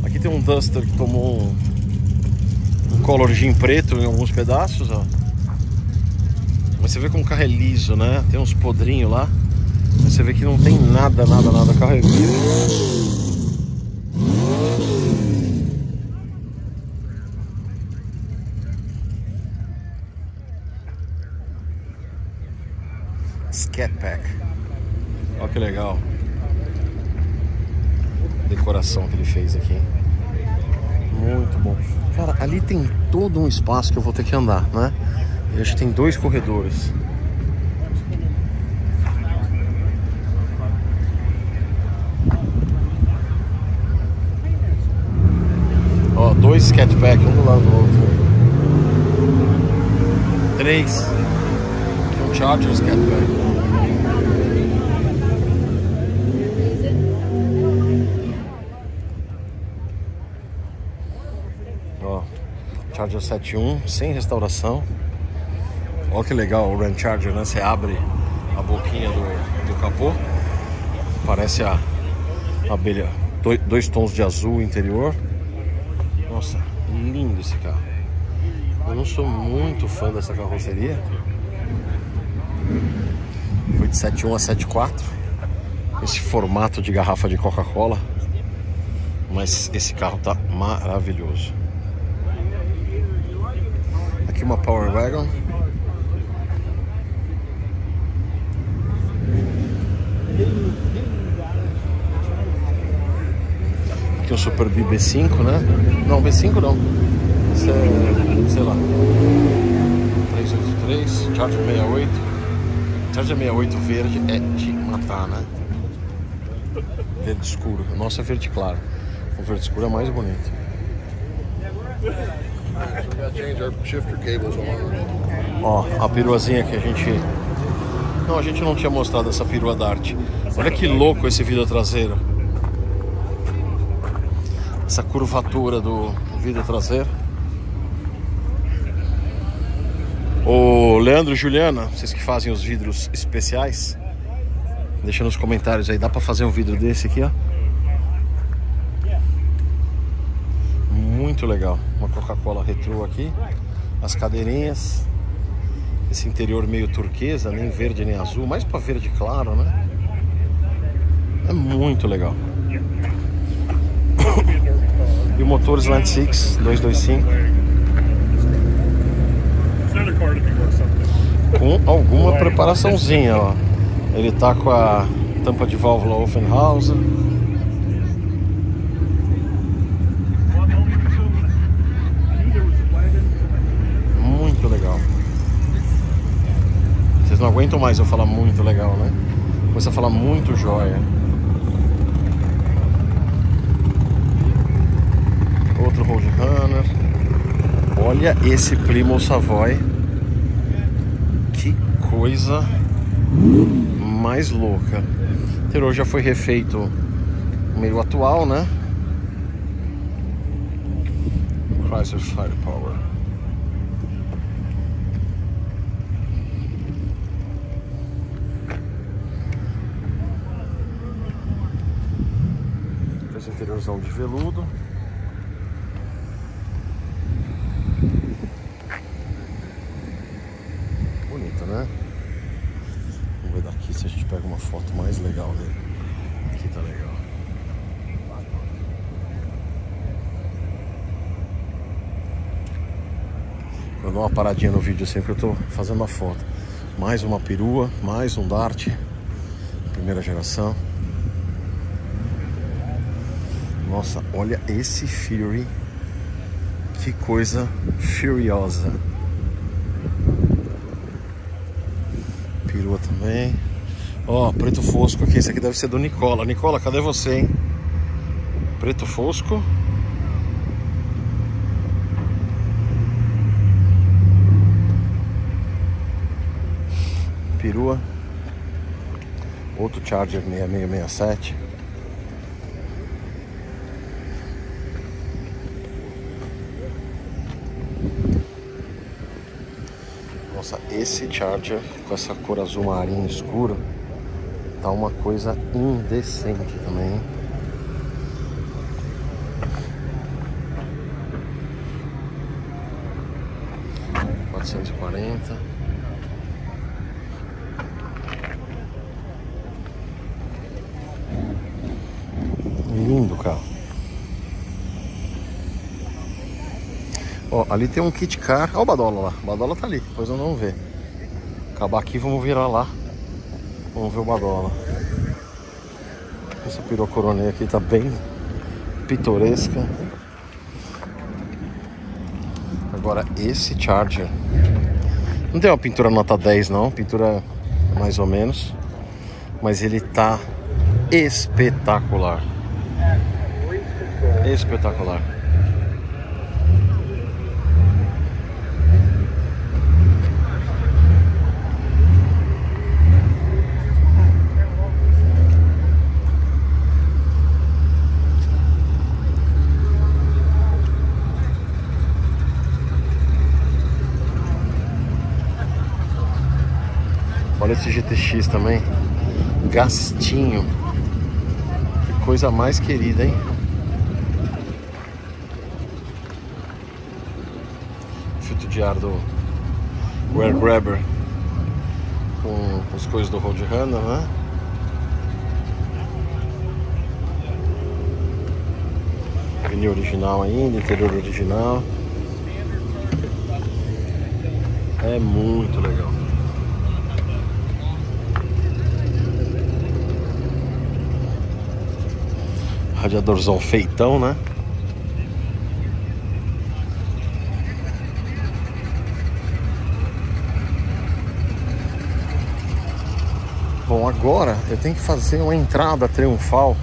Aqui tem um Duster que tomou um, um preto em alguns pedaços, ó. Mas você vê como o carro é liso, né? Tem uns podrinhos lá. Mas você vê que não tem nada, nada, nada. O carro é liso. Scat Pack. Olha que legal. Decoração que ele fez aqui. Muito bom. Cara, ali tem todo um espaço que eu vou ter que andar, né? E acho que tem dois corredores. Ó, dois Pack, um do lado do outro. Três. Um Charger Scat Charger 71 sem restauração. Olha que legal o Ram Charger, né? Você abre a boquinha do, do capô, parece a abelha, dois, dois tons de azul interior. Nossa, lindo esse carro. Eu não sou muito fã dessa carroceria. Foi de 71 a 74. Esse formato de garrafa de Coca-Cola. Mas esse carro tá maravilhoso. Uma Power Wagon. Aqui um Super B B5, né? Não, B5 não. Esse é, sei lá. 383, Charger 68. Charger 68 verde é de matar, né? Verde escuro. O nosso é verde claro. O verde escuro é mais bonito. Ó, a peruazinha que a gente... Não, a gente não tinha mostrado essa perua Dart. Olha que louco esse vidro traseiro. Essa curvatura do vidro traseiro. O Leandro e Juliana, vocês que fazem os vidros especiais, deixa nos comentários aí, dá pra fazer um vidro desse aqui, ó? Muito legal. Uma Coca-Cola retrô aqui. As cadeirinhas. Esse interior meio turquesa, nem verde nem azul, mais para verde claro, né? É muito legal. e o motor Slant 6 225. Com alguma preparaçãozinha, ó. Ele tá com a tampa de válvula Offenhausen. Vocês não aguentam mais eu falar muito legal, né? Começa a falar muito jóia. Outro Roadrunner. Olha esse Primo Savoy. Que coisa mais louca. O interior já foi refeito meio atual, né? Chrysler Firepower. De veludo. bonita, né? Vamos ver daqui se a gente pega uma foto mais legal dele. Aqui tá legal. Eu dou uma paradinha no vídeo assim que eu tô fazendo uma foto. Mais uma perua, mais um Dart. Primeira geração. Nossa, olha esse Fury. Que coisa furiosa. Perua também. Ó, preto fosco aqui. Esse aqui deve ser do Nicola. Nicola, cadê você, hein? Preto fosco. Perua. Outro Charger 6667. Nossa, esse Charger com essa cor azul marinho escuro tá uma coisa indecente também. hein? Quatrocentos e quarenta. Lindo carro. Ó, ali tem um kit car. Ó o Badola lá. O Badola tá ali. Depois nós vamos ver. Acabar aqui, vamos virar lá. Vamos ver o Badola. Essa pirocoroneia aqui tá bem pitoresca. Agora esse Charger. Não tem uma pintura nota 10 não. Pintura mais ou menos. Mas ele tá espetacular. Espetacular. Olha também. Gastinho. Que coisa mais querida, hein? Filtro de ar do Wear Grabber. Com as coisas do Roadrunner, né? Vinil original ainda, interior original. É muito legal. Radiadorzão feitão, né? Bom, agora eu tenho que fazer uma entrada triunfal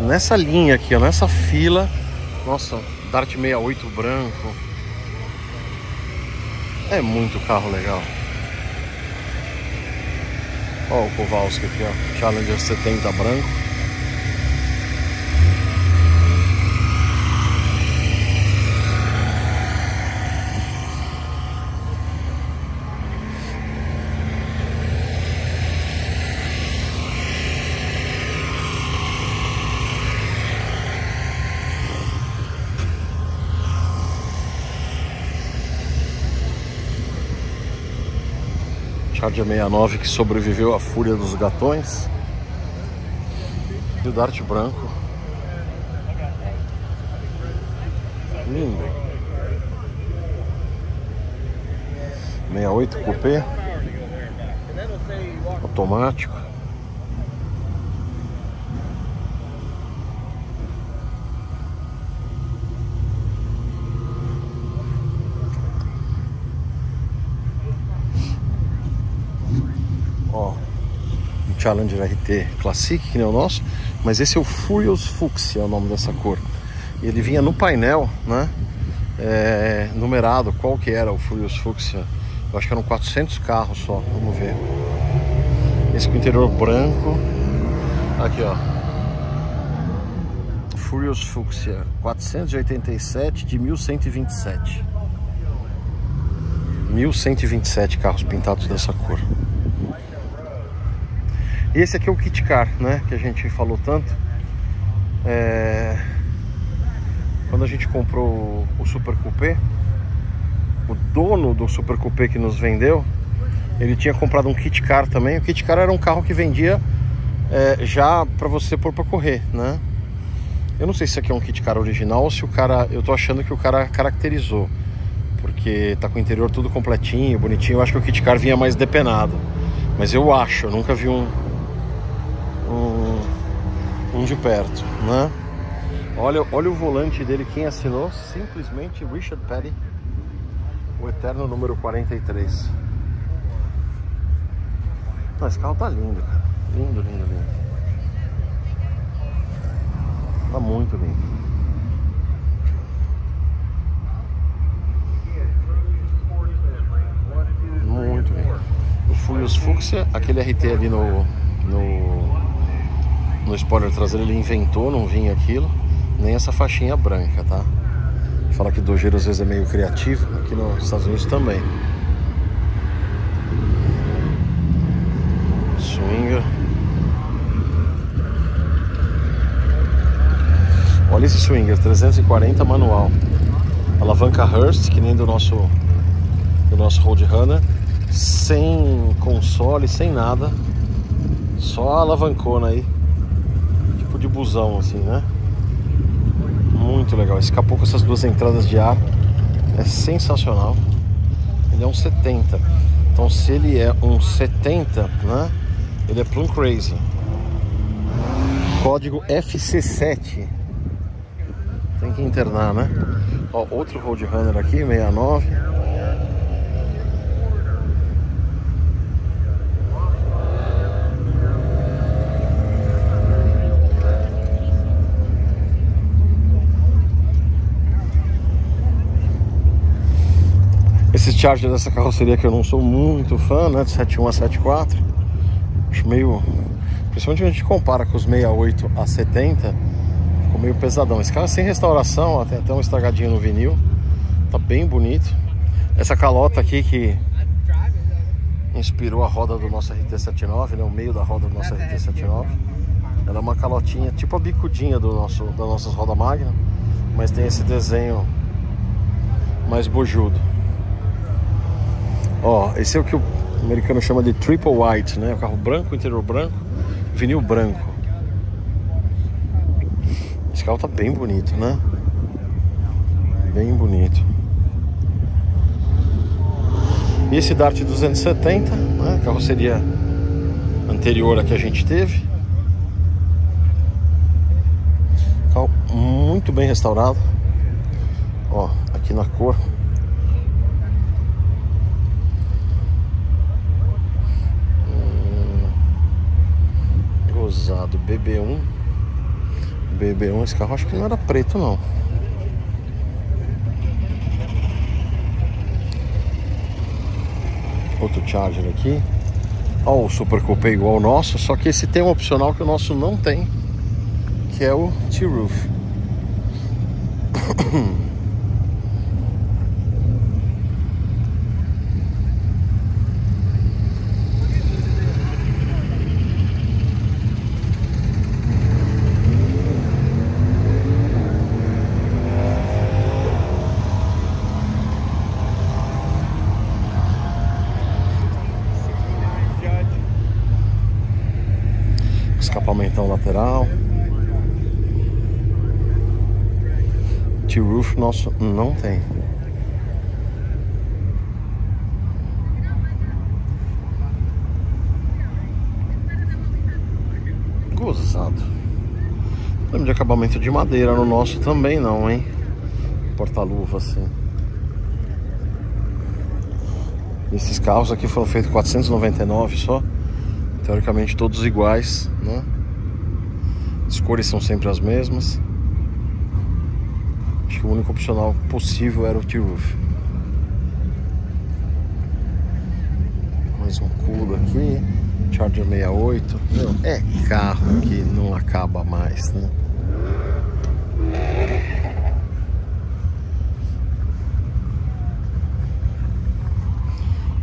nessa linha aqui, ó, nessa fila. Nossa, Dart 68 branco. É muito carro legal. Ó o Kowalski aqui, ó. Challenger 70 branco. Charger 69 que sobreviveu à fúria dos gatões. E o Dart branco. Lindo. 68 Coupé. Automático. Ó, um Challenger RT Classic, que nem o nosso, mas esse é o Furious Fuchsia, é o nome dessa cor. Ele vinha no painel, né? É, numerado, qual que era o Furious Fuchsia? Eu acho que eram 400 carros só, vamos ver. Esse com interior branco. Aqui, ó. Furious Fuchsia 487 de 1127. 1127 carros pintados dessa cor. Esse aqui é o kit car, né? Que a gente falou tanto. É... Quando a gente comprou o Super Coupé, o dono do Super Coupé que nos vendeu Ele tinha comprado um kit car também. O kit car era um carro que vendia é, já para você pôr para correr, né? Eu não sei se isso aqui é um kit car original ou se o cara. Eu tô achando que o cara caracterizou. Porque tá com o interior tudo completinho, bonitinho. Eu acho que o kit car vinha mais depenado. Mas eu acho, eu nunca vi um. Um, um de perto, né? Olha, olha o volante dele, quem assinou? Simplesmente Richard Petty, o eterno número 43. Não, esse carro tá lindo, cara. Lindo, lindo, lindo. Tá muito lindo. Muito lindo. O Furious Fuchsia, aquele RT ali no, no, no spoiler traseiro, ele inventou, não vinha aquilo. Nem essa faixinha branca, tá? Fala que dojeiro às vezes é meio criativo, aqui nos Estados Unidos também. Swinger. Olha esse Swinger, 340 manual. Alavanca Hurst, que nem do nosso do nosso Roadrunner, sem console, sem nada. Só a alavancona aí. De busão assim, né? Muito legal. Esse capô com essas duas entradas de ar é sensacional. Ele é um 70. Então se ele é um 70, né? Ele é Plum Crazy. Código FC7. Tem que internar, né? Ó, outro Roadrunner aqui, 69. Esses Charger dessa carroceria que eu não sou muito fã, né? De 71 a 74. Acho meio. Principalmente quando a gente compara com os 68 a 70, ficou meio pesadão. Esse carro é sem restauração, ó, tem até um estragadinho no vinil. Tá bem bonito. Essa calota aqui que inspirou a roda do nosso RT79, né? O meio da roda do nosso RT79. Ela é uma calotinha, tipo a bicudinha do nosso, da nossa roda magna, mas tem esse desenho mais bojudo. Ó, esse é o que o americano chama de triple white, né? O carro branco, interior branco, vinil branco. Esse carro tá bem bonito, né? Bem bonito. E esse Dart 270, né? Carroceria anterior a que a gente teve. Carro muito bem restaurado. Ó, aqui na cor BB1 BB1 esse carro acho que não era preto não. Outro Charger aqui. Ó o Super Coupe igual ao nosso só que esse tem um opcional que o nosso não tem que é o T-Roof lateral. T-roof nosso não tem. Gozado. Lembro de acabamento de madeira no nosso também não, hein? Porta-luva assim. Esses carros aqui foram feitos 499 só. Teoricamente todos iguais, né? Cores são sempre as mesmas. Acho que o único opcional possível era o T-Roof. Mais um culo aqui. Charger 68. Meu, é carro que não acaba mais, né?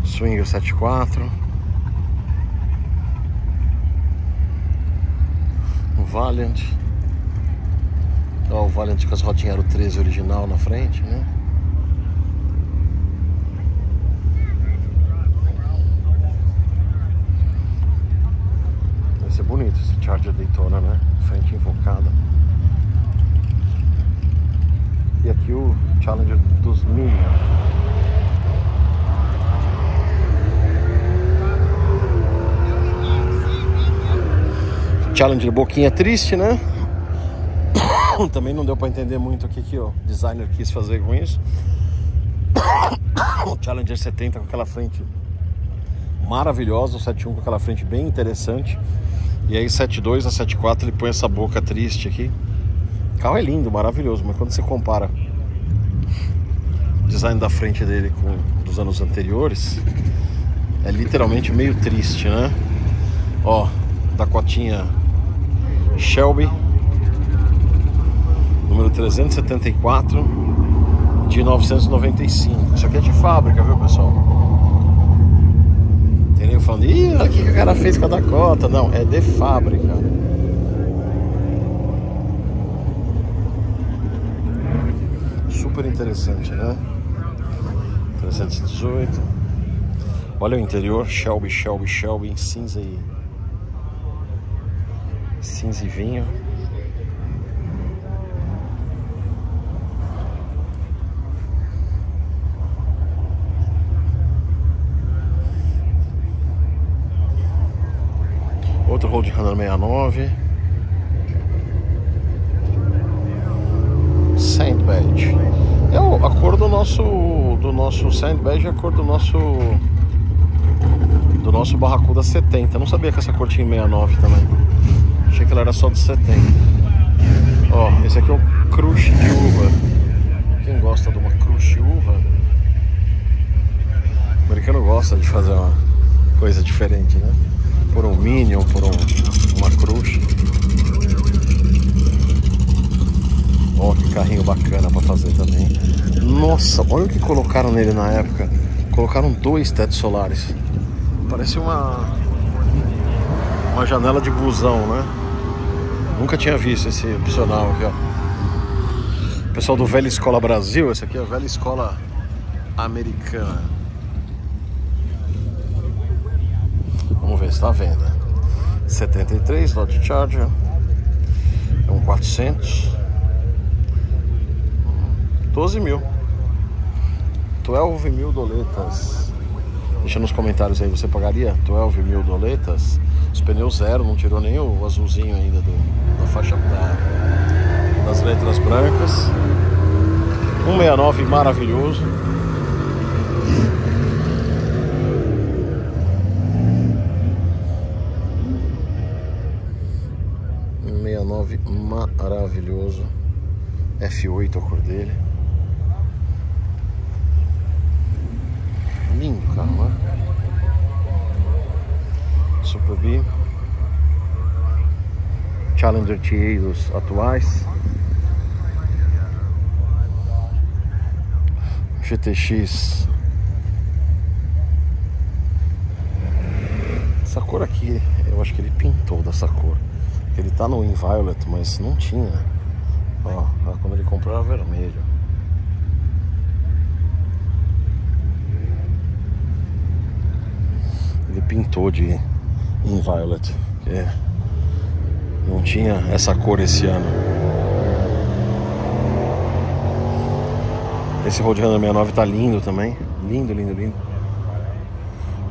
Swinger 74 Valiant. Tá, o Valiant com as rotinhas Aero 13 original na frente, né? Vai ser bonito esse Charger Daytona, né? Frente invocada. E aqui o Challenger dos Minions. Challenger boquinha triste, né? Também não deu para entender muito o que, que o designer quis fazer com isso. O Challenger 70 com aquela frente maravilhosa, o 71 com aquela frente bem interessante. E aí 72 a 74 ele põe essa boca triste aqui. O carro é lindo, maravilhoso, mas quando você compara o design da frente dele com dos anos anteriores, é literalmente meio triste, né? Ó, da cotinha Shelby número 374 de 995. Isso aqui é de fábrica, viu, pessoal? Tem nem falando, ih, olha o que o cara fez com a Dakota. Não, é de fábrica. Super interessante, né? 318. Olha o interior, Shelby, Shelby, Shelby em cinza e cinza e vinho. Outro Roadrunner 69. Sandbag. É a cor do nosso do nosso Sandbag é a cor do nosso do nosso Barracuda 70. não sabia que essa cor tinha 69 também. Achei que ela era só de 70. Ó, esse aqui é o crush de uva. Quem gosta de uma crush de uva? O americano gosta de fazer uma coisa diferente, né? Por um Minion, por um, uma crush. Ó, que carrinho bacana pra fazer também. Nossa, olha o que colocaram nele na época. Colocaram dois tetos solares. Parece uma uma janela de busão, né? Nunca tinha visto esse opcional aqui, ó. Pessoal do Velha Escola Brasil, esse aqui é a Velha Escola Americana. Vamos ver se está à venda. 73 Dodge Charger. É um 400. 12 mil. 12 mil doletas. Deixa nos comentários aí, você pagaria 12 mil doletas? Os pneus zero, não tirou nem o azulzinho ainda do, da faixa da, das letras brancas. 169 maravilhoso. maravilhoso F8 a cor dele lindo carro, né? Super B Challenger TA dos atuais GTX essa cor aqui eu acho que ele pintou dessa cor. Ele tá no Inviolet, mas não tinha. Ó, quando ele comprou era vermelho. Ele pintou de Inviolet. Que não tinha essa cor esse ano. Esse Roadrunner 69 tá lindo também. Lindo, lindo, lindo.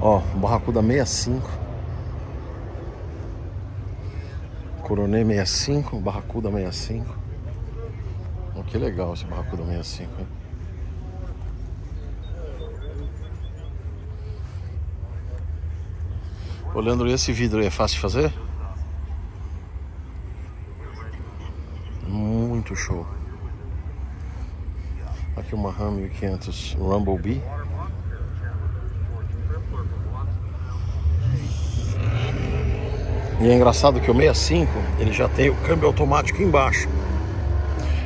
Ó, Barracuda 65. Coronet 65, Barracuda 65. Oh, que legal esse Barracuda 65, hein? Olhando esse vidro aí, é fácil de fazer? Muito show. Aqui uma Ram 1500 Rumble Bee. E é engraçado que o 65 ele já tem o câmbio automático embaixo.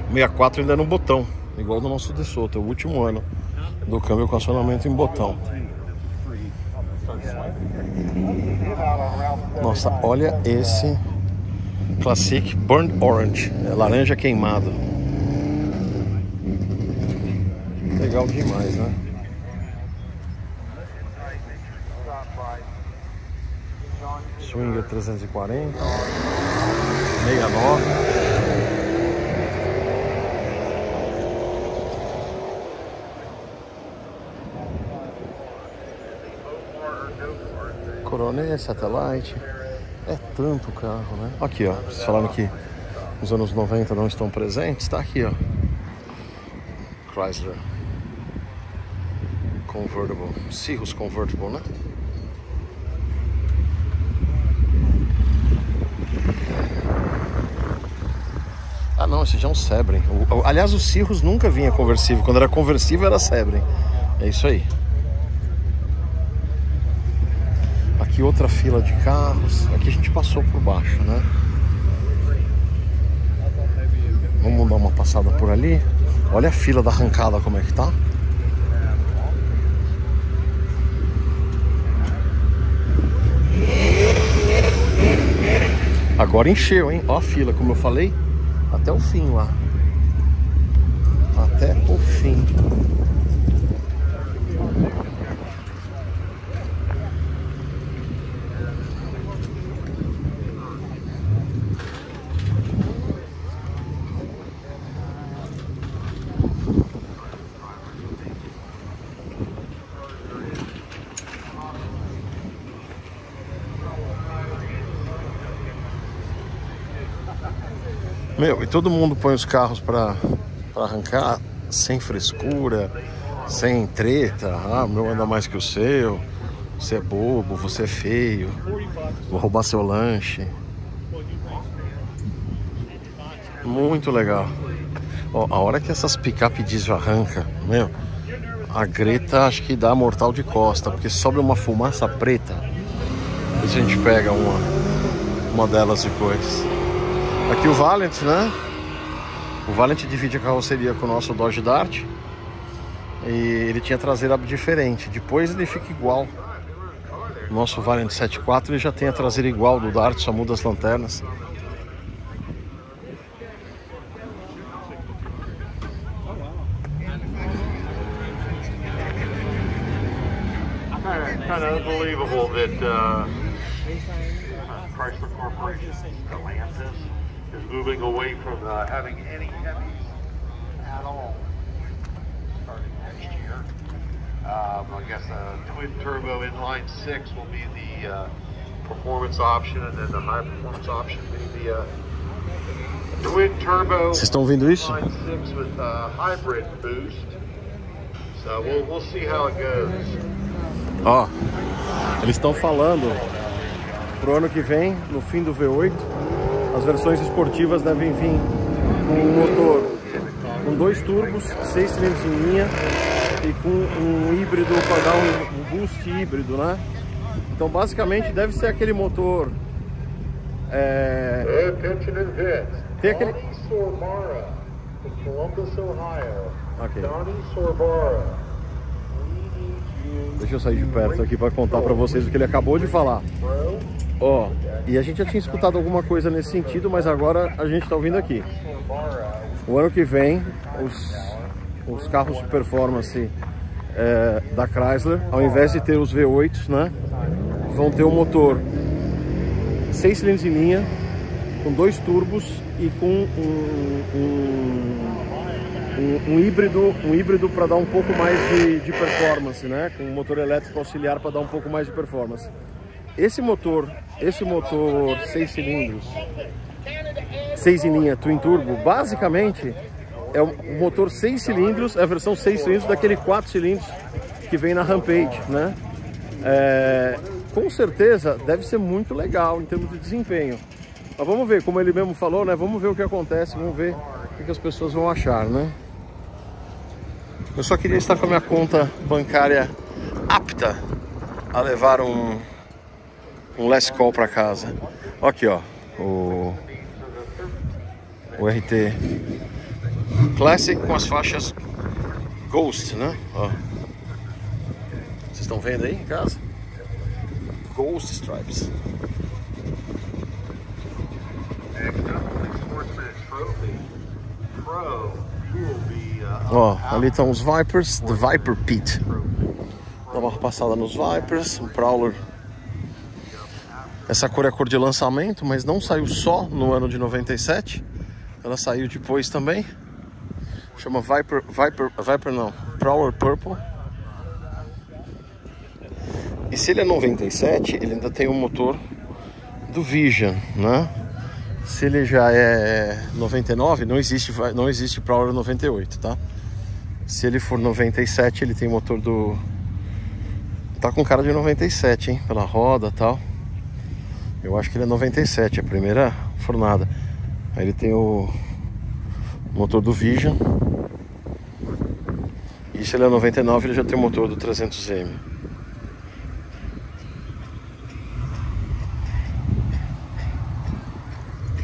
O 64 ainda é no botão, igual do nosso Desoto, é o último ano do câmbio com acionamento em botão. Nossa, olha esse Classic Burnt Orange, é laranja queimado. Legal demais, né? Swinger 340, 69. Coronel Satellite. É tanto carro, né? Aqui, ó. Vocês falaram que os anos 90 não estão presentes. Tá aqui, ó. Chrysler. Convertible. Cirrus Convertible, né? Ah não, esse já é um Sebring. Aliás, o Cirrus nunca vinha conversível. Quando era conversível era Sebring. É isso aí. Aqui outra fila de carros. Aqui a gente passou por baixo, né? Vamos dar uma passada por ali. Olha a fila da arrancada como é que tá. Agora encheu, hein? Ó a fila, como eu falei, até o fim lá. Até o fim. Todo mundo põe os carros pra arrancar sem frescura, sem treta. Ah, meu anda mais que o seu. Você é bobo, você é feio. Vou roubar seu lanche. Muito legal. Ó, a hora que essas picape diesel arranca, meu, a Greta acho que dá mortal de costa, porque sobe uma fumaça preta. Se a gente pega uma, uma delas depois. Aqui o Valent, né? O Valent divide a carroceria com o nosso Dodge Dart. E ele tinha traseira diferente. Depois ele fica igual. O nosso Valent 74 ele já tem a traseira igual do Dart, só muda as lanternas. Kind of, unbelievable that uh, Chrysler Corporation, Stellantis, is moving away from uh, having any heavy at all starting next year. Um, I guess a twin turbo inline six will be the uh, performance option, and then the high performance option will be the uh, twin turbo Vocês estão ouvindo isso? inline six with uh, hybrid boost. So we'll, we'll see how it goes. Ó, eles estão falando pro ano que vem, no fim do V8, as versões esportivas devem vir com um motor com dois turbos, seis cilindros em linha e com um híbrido para dar um, um boost híbrido, né? Então basicamente deve ser aquele motor. É, attention. Tem aquele- Donnie Sorbara, from Columbus, Ohio. Ok. Donnie Sorbara. we need you Deixa eu sair de perto aqui para contar para vocês o que ele acabou de falar. Ó, e a gente já tinha escutado alguma coisa nesse sentido, mas agora a gente está ouvindo aqui. O ano que vem, os, os carros de performance é, da Chrysler, ao invés de ter os V8s, né, vão ter um motor 6 cilindros em linha, com dois turbos e com um, um, um, um híbrido, um híbrido para dar um pouco mais de, de performance, né, com um motor elétrico auxiliar para dar um pouco mais de performance. Esse motor, esse motor 6 cilindros, 6 em linha Twin Turbo, basicamente é um motor 6 cilindros, é a versão 6 cilindros daquele 4 cilindros que vem na Rampage, né? É, com certeza deve ser muito legal em termos de desempenho. Mas vamos ver, como ele mesmo falou, né? Vamos ver o que acontece, vamos ver o que as pessoas vão achar, né? Eu só queria estar com a minha conta bancária apta a levar um, um last call para casa. Aqui, ó, o, o RT Classic com as faixas Ghost, né? Ó. Vocês estão vendo aí em casa? Ghost Stripes. Ó, ali estão os Vipers, The Viper Pit. Dá uma passada nos Vipers, o Prowler. Essa cor é a cor de lançamento, mas não saiu só no ano de 97. Ela saiu depois também. Chama Viper, Viper, Viper não, Prowler Purple. E se ele é 97, ele ainda tem o motor do Vision, né? Se ele já é 99, não existe, não existe Prowler 98, tá? Se ele for 97, ele tem motor do... Tá com cara de 97, hein? Pela roda e tal. Eu acho que ele é 97, a primeira fornada. Aí ele tem o motor do Vision. E se ele é 99, ele já tem o motor do 300M.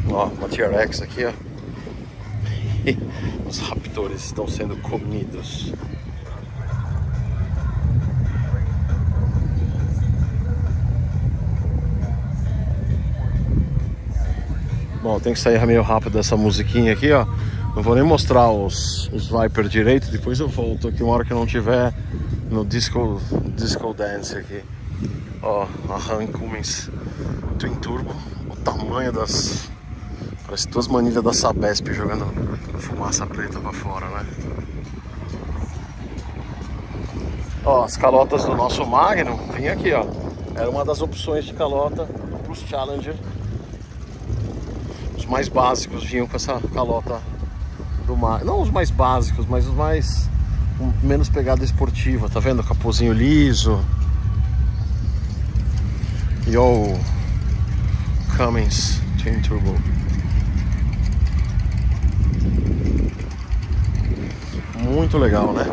Ó, uma TRX aqui, ó. Os raptores estão sendo comidos. Bom, tem que sair meio rápido dessa musiquinha aqui, ó. Não vou nem mostrar os, os Viper direito, depois eu volto aqui uma hora que não tiver no disco, disco dance aqui. Ó, a Han Cummins Twin Turbo, o tamanho das... Parece duas manilhas da Sabesp jogando fumaça preta pra fora, né? Ó, as calotas do nosso Magnum, vinha aqui, ó. Era uma das opções de calota pros Challenger mais básicos vinham com essa calota do mar. Não os mais básicos, mas os mais menos pegada esportiva. Tá vendo? Capozinho liso. E o Cummins Twin Turbo. Muito legal, né?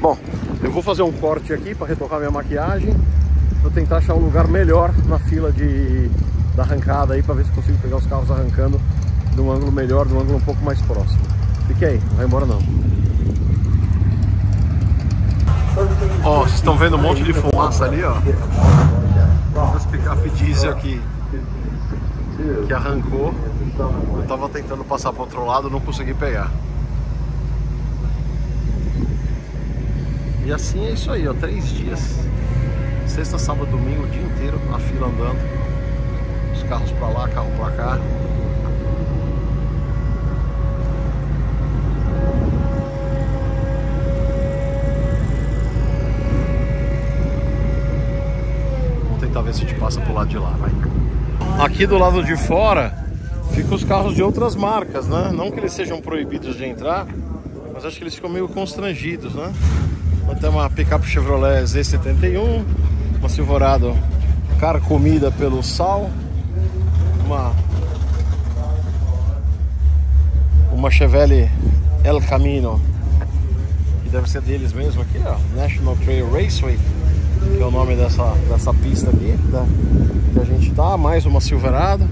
Bom, eu vou fazer um corte aqui para retocar minha maquiagem. Vou tentar achar um lugar melhor na fila de da arrancada aí para ver se consigo pegar os carros arrancando de um ângulo melhor, de um ângulo um pouco mais próximo. Fique aí, não vai embora não. Ó, vocês estão vendo um monte de fumaça ali, ó. Esse picape diesel aqui que arrancou. Eu tava tentando passar para outro lado, não consegui pegar. E assim é isso aí, ó, três dias. Sexta, sábado, domingo, o dia inteiro, a fila andando carros para lá, carro para cá. Vamos tentar ver se a gente passa pro lado de lá, vai. Aqui do lado de fora ficam os carros de outras marcas, né? Não que eles sejam proibidos de entrar, mas acho que eles ficam meio constrangidos, né? Tem uma picape Chevrolet Z71, uma Silverado carcomida pelo sal, uma uma Chevelle El Camino que deve ser deles mesmo aqui, ó, National Trail Raceway, que é o nome dessa, dessa pista aqui, da, que a gente tá, mais uma Silverado.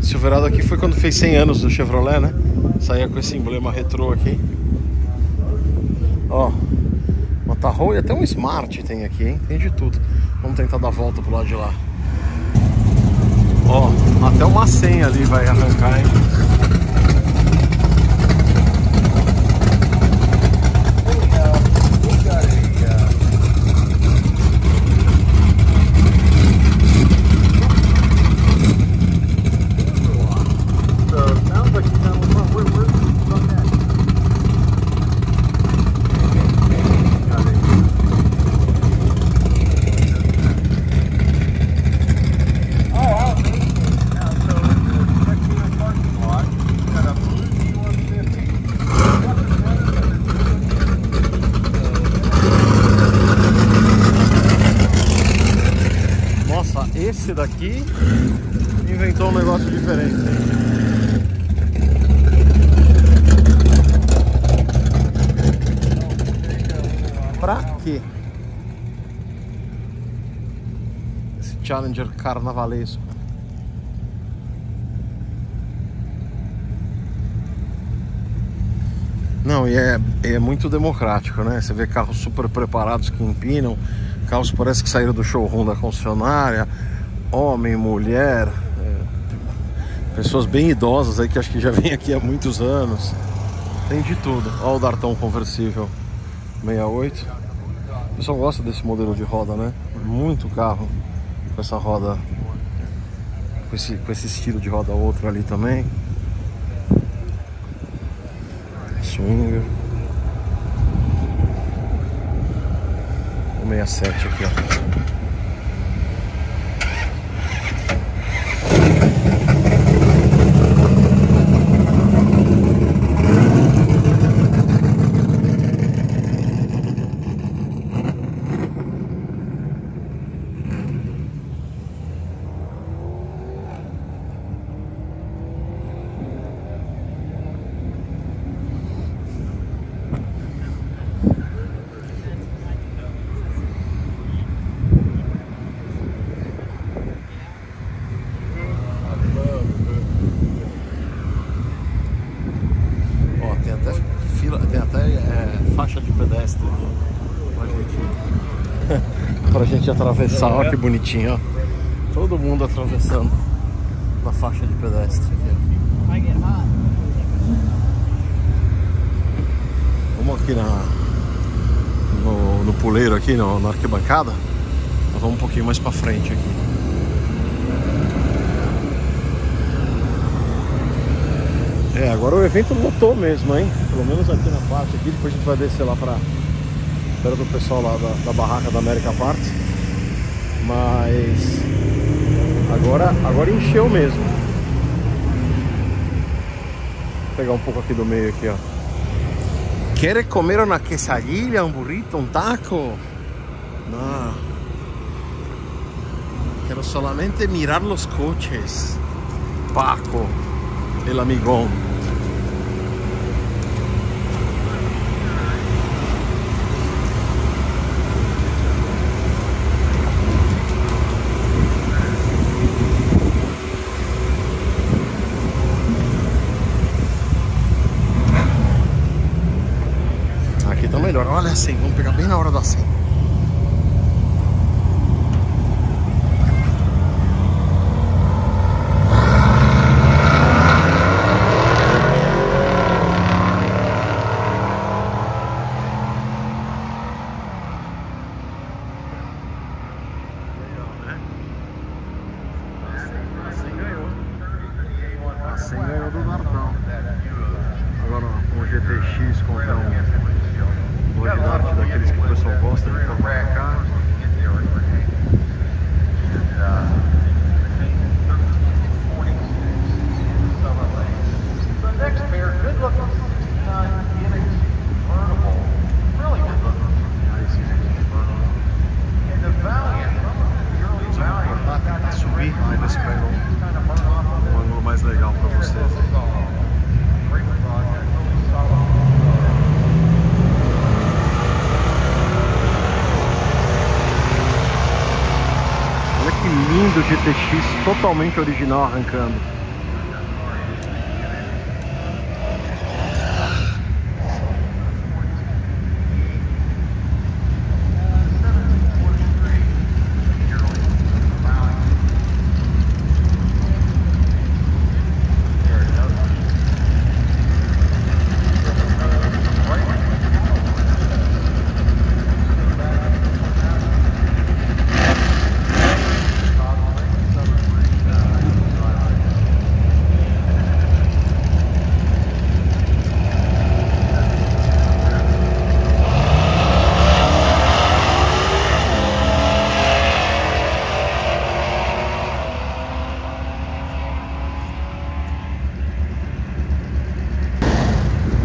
Silverado aqui foi quando fez 100 anos do Chevrolet, né? Saía com esse emblema retrô aqui. Ó, uma Tahoe e até um Smart tem aqui, hein? Tem de tudo. Vamos tentar dar a volta pro lado de lá. Ó, até uma senha ali vai arrancar, hein? esse daqui inventou um negócio diferente. Pra quê? Esse Challenger carnavalesco. Não, e é, é muito democrático, né? Você vê carros super preparados que empinam, carros parece que saíram do showroom da concessionária, homem, mulher, é, pessoas bem idosas aí que acho que já vem aqui há muitos anos. Tem de tudo. Olha o Dartão conversível 68. O pessoal gosta desse modelo de roda, né? Muito carro com essa roda, com esse, com esse estilo de roda outro ali também. Swinger. O 67 aqui, ó. Atravessar, olha que bonitinho, ó. Todo mundo atravessando na faixa de pedestre aqui. Vamos aqui na, no, no puleiro aqui, no, na arquibancada. Vamos um pouquinho mais pra frente aqui. É, agora o evento lotou mesmo, hein? Pelo menos aqui na parte aqui, depois a gente vai descer lá pra perto do pessoal lá da, da barraca da América Parts. Mas agora, agora encheu mesmo. Vou pegar um pouco aqui do meio aqui, ó. ¿Quieres comer una quesadilla, un burrito, un taco? No. Quiero solamente mirar los coches. Paco, el amigón. Aqui Olha assim, vamos pegar bem na hora da 100. Assim ganhou do Nardão. Agora um GTX contra um Lord Dart daqueles que o pessoal gosta de colocar carro. The next pair, good looking, uh, convertible, really good looking. And the Valiant, the early Valiant. subir, aí ver se pega um, Kind of burn off um ângulo mais legal pra vocês. aí. Great project, really solid. Olha que lindo Totalmente original arrancando.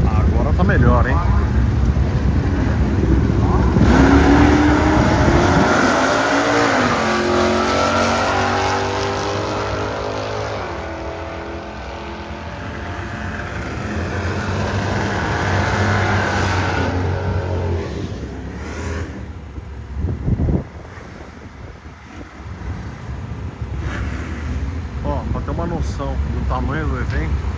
Agora tá melhor, hein? Ó, pra ter uma noção do tamanho do evento,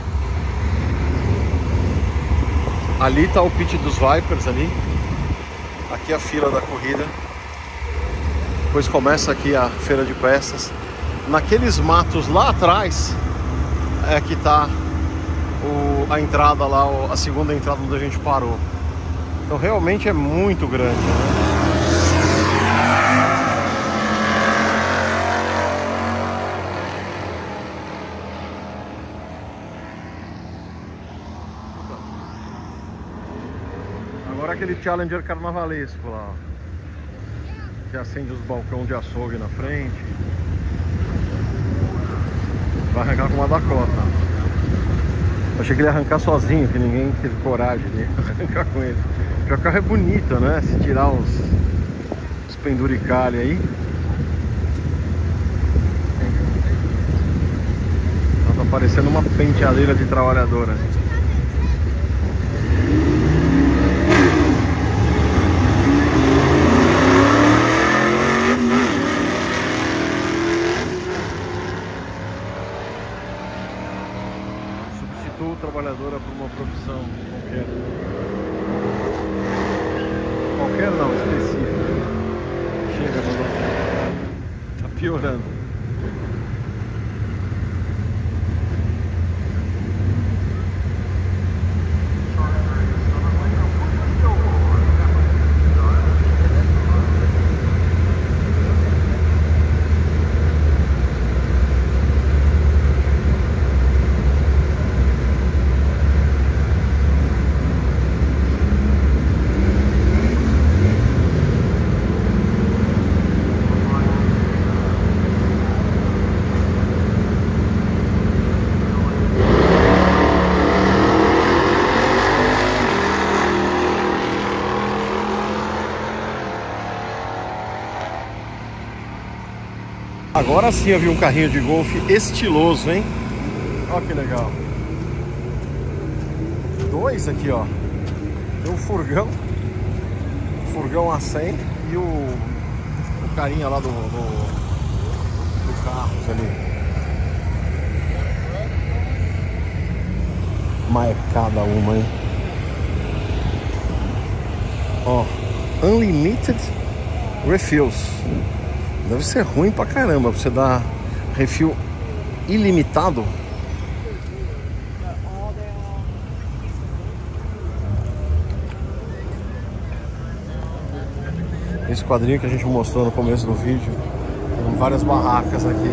Ali tá o pit dos Vipers ali. Aqui a fila da corrida. Depois começa aqui a feira de peças. Naqueles matos lá atrás é que tá o- a entrada lá, a segunda entrada onde a gente parou. Então realmente é muito grande, né? Agora aquele Challenger carnavalesco lá. ó. Que acende os balcões de açougue na frente. Vai arrancar com uma Dakota. Eu achei que ele ia arrancar sozinho, que ninguém teve coragem de arrancar com ele. Porque o carro é bonito, né? Se tirar os, os penduricalhos aí. Ela tá parecendo uma penteadeira de trabalhadora. Substitua o trabalhadora por uma profissão qualquer. Qualquer não, específica. chega, mano. Tá piorando. Agora sim eu vi um carrinho de golfe estiloso, hein? Olha que legal. Dois aqui, ó. Tem um furgão. furgão a 100 e o, o carinha lá do, do, do carros ali. Mas é cada uma, hein? Ó, Unlimited Refills. Deve ser ruim pra caramba você dar refil ilimitado. Esse quadrinho que a gente mostrou no começo do vídeo, várias barracas aqui.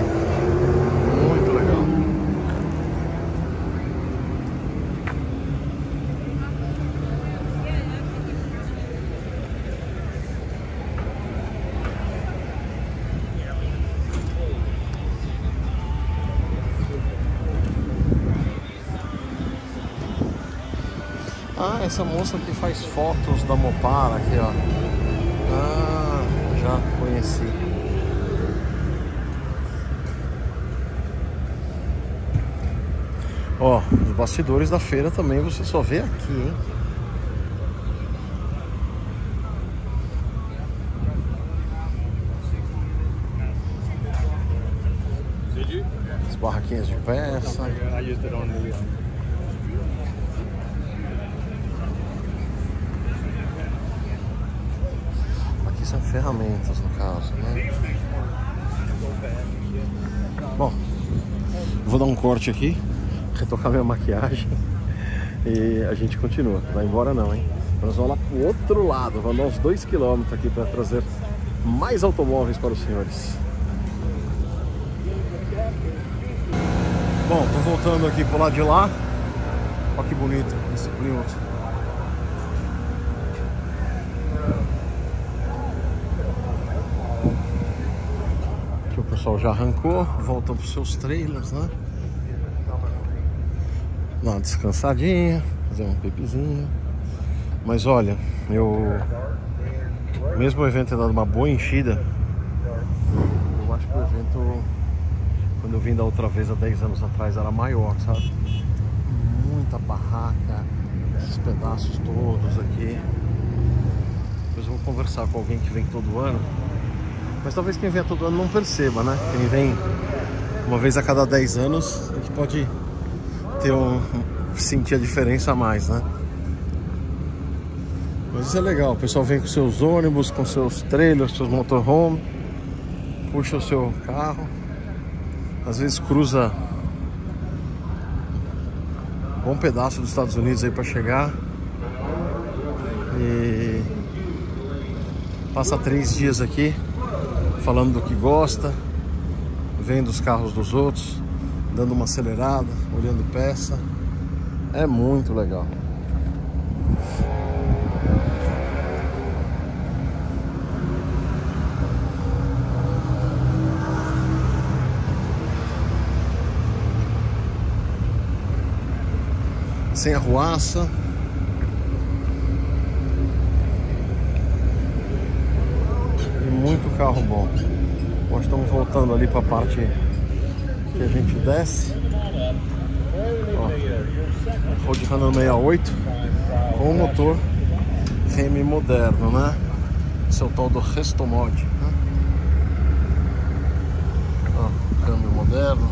Ah, essa moça que faz fotos da Mopara aqui, ó. Ah, já conheci. Ó, os bastidores da feira também você só vê aqui, hein? As barraquinhas de peça. são ferramentas no caso, né? Bom, vou dar um corte aqui, retocar minha maquiagem e a gente continua. Vai embora não, hein? Nós vamos lá pro outro lado, vamos dar uns 2 km aqui para trazer mais automóveis para os senhores. Bom, tô voltando aqui pro lado de lá. Olha que bonito esse Plymouth. pessoal já arrancou, voltam para os seus trailers, né? Uma descansadinha, fazer um pipizinho. Mas olha, eu. Mesmo o evento ter dado uma boa enchida, eu acho que o evento, quando eu vim da outra vez há 10 anos atrás, era maior, sabe? Muita barraca, esses pedaços todos aqui. Depois eu vou conversar com alguém que vem todo ano mas talvez quem venha todo ano não perceba, né? Quem vem uma vez a cada 10 anos, a gente pode ter um, sentir a diferença a mais, né? Mas isso é legal, o pessoal vem com seus ônibus, com seus trailers, seus motorhome, puxa o seu carro, às vezes cruza um bom pedaço dos Estados Unidos aí para chegar e passa três dias aqui falando do que gosta, vendo os carros dos outros, dando uma acelerada, olhando peça. É muito legal. Sem arruaça. muito carro bom. Nós estamos voltando ali para a parte que a gente desce. Ó, Road Runner 68 com o motor Remy moderno, né? Esse é o tal do Restomod. Né? Ó, câmbio moderno.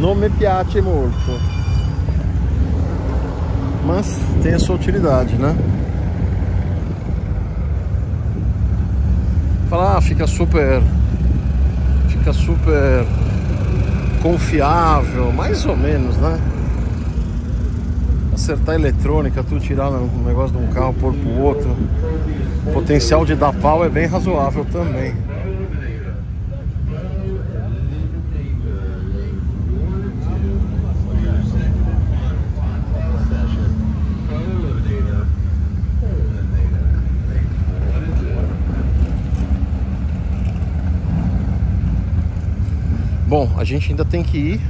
Não me piace muito. Mas tem a sua utilidade, né? Fala, ah, fica super. Fica super confiável, mais ou menos, né? Acertar eletrônica, tu tirar um negócio de um carro, pôr pro outro. O potencial de dar pau é bem razoável também. Bom, a gente ainda tem que ir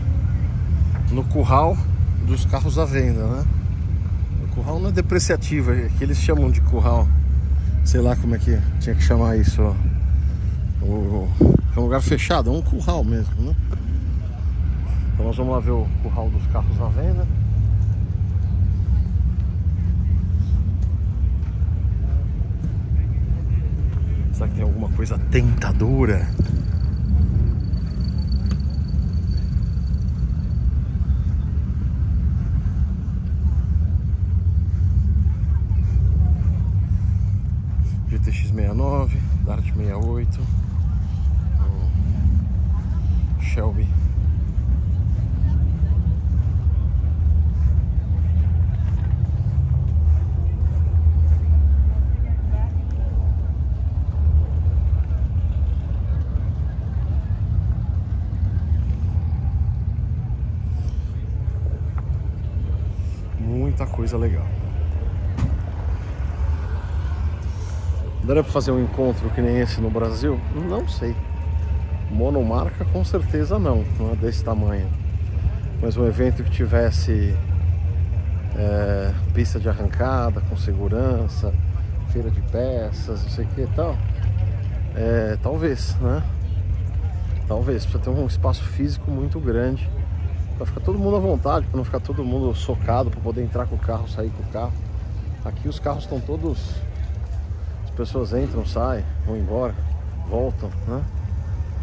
no curral dos carros à venda, né? O curral não é depreciativo, é que eles chamam de curral. Sei lá como é que tinha que chamar isso, ó. O, é um lugar fechado, é um curral mesmo, né? Então nós vamos lá ver o curral dos carros à venda. Será que tem alguma coisa tentadora? GTX 69, Dart 68, Shelby. Muita coisa legal. Daria para fazer um encontro que nem esse no Brasil? Não sei. Monomarca com certeza não, não é desse tamanho. Mas um evento que tivesse é, pista de arrancada, com segurança, feira de peças, não sei o que e tal. É, talvez, né? Talvez, precisa ter um espaço físico muito grande para ficar todo mundo à vontade, para não ficar todo mundo socado, para poder entrar com o carro, sair com o carro. Aqui os carros estão todos as pessoas entram, saem, vão embora, voltam, né?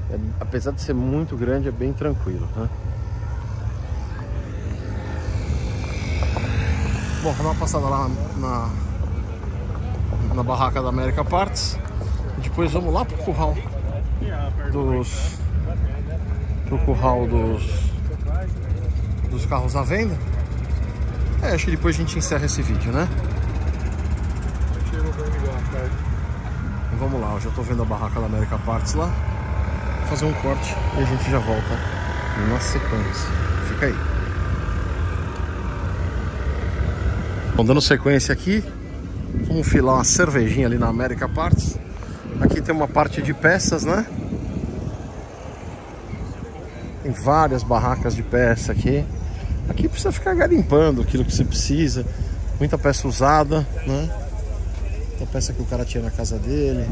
É, apesar de ser muito grande, é bem tranquilo, né? Bom, vamos dar uma passada lá na, na barraca da América Parts. Depois vamos lá pro curral dos. pro curral dos. dos carros à venda. É, acho que depois a gente encerra esse vídeo, né? Então vamos lá, eu já tô vendo a barraca da América Parts lá. Vou fazer um corte e a gente já volta na sequência. Fica aí. Bom, dando sequência aqui, vamos filar uma cervejinha ali na América Parts. Aqui tem uma parte de peças, né? Tem várias barracas de peça aqui. Aqui precisa ficar garimpando aquilo que você precisa. Muita peça usada, né? Muita peça que o cara tinha na casa dele.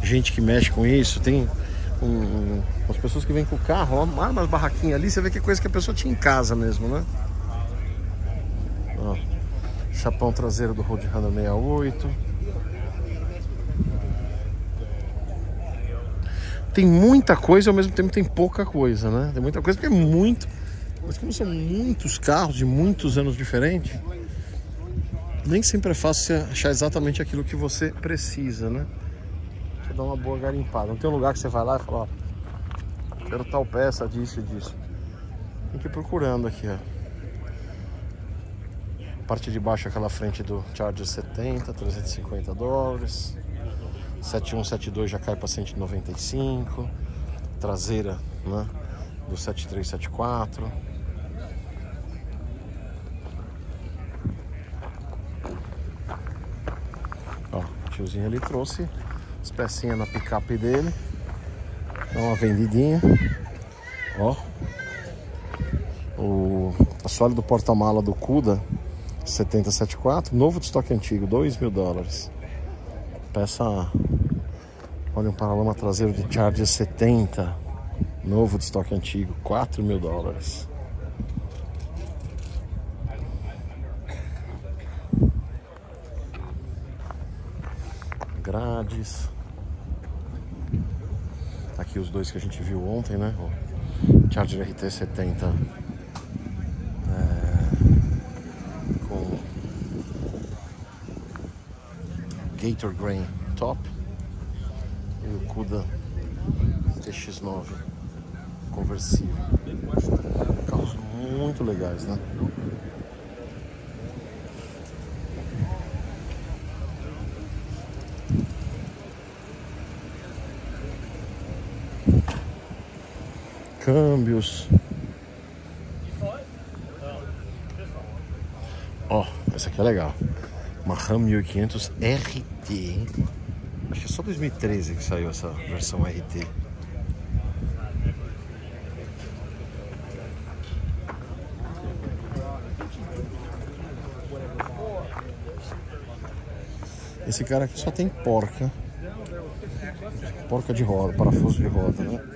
Gente que mexe com isso. Tem um, um, as pessoas que vêm com o carro, ó, umas barraquinhas ali, você vê que é coisa que a pessoa tinha em casa mesmo, né? Ó, chapão traseiro do Roadrunner 68. Tem muita coisa ao mesmo tempo tem pouca coisa, né? Tem muita coisa porque é muito. Mas como são muitos carros de muitos anos diferentes, nem sempre é fácil achar exatamente aquilo que você precisa, né? Você dá uma boa garimpada. Não tem um lugar que você vai lá e fala, ó, quero tal peça disso e disso. Tem que ir procurando aqui, ó. Parte de baixo aquela frente do Charger 70, 350 dólares. 7172 já cai para 195. Traseira, né? Do 7374. Tiozinho ali trouxe as pecinhas na picape dele. Dá uma vendidinha. Ó. O assoalho do porta-mala do Cuda 7074, novo de estoque antigo, 2 mil dólares. Peça, olha um paralama traseiro de Charger 70, novo de estoque antigo, 4 mil dólares. Grades. Aqui os dois que a gente viu ontem, né? O Charger RT70 Gator Grain Top. Kuda TX9 conversível. Carros muito legais, né? Câmbios. Ó, oh, essa aqui é legal. Uma Ram 1500 RT, hein? Acho que é só 2013 que saiu essa versão RT. Esse cara aqui só tem porca. Porca de roda, parafuso de roda, né?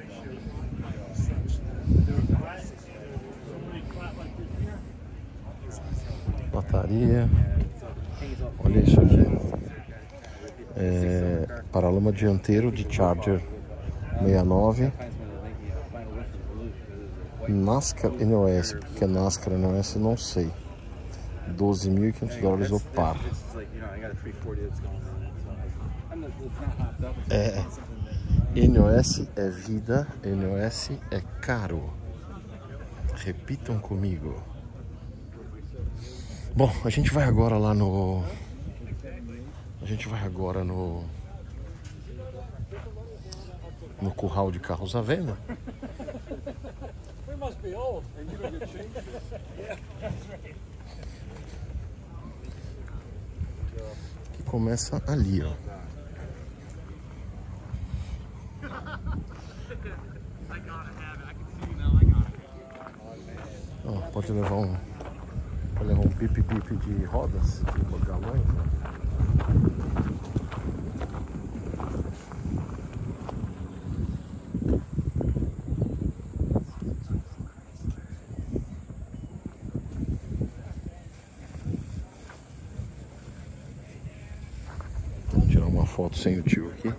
Lataria. Olha isso aqui. É, paralama dianteiro de Charger 69. NASCAR NOS, porque NASCAR NOS não sei. 12.500 dólares o par. É. NOS é vida, NOS é caro. Repitam comigo. Bom, a gente vai agora lá no. A gente vai agora no. No curral de carros à venda. Que começa ali, ó. Ó pode levar um Pode levar um pipi-pipi de rodas de galões. foto sem o tio aqui.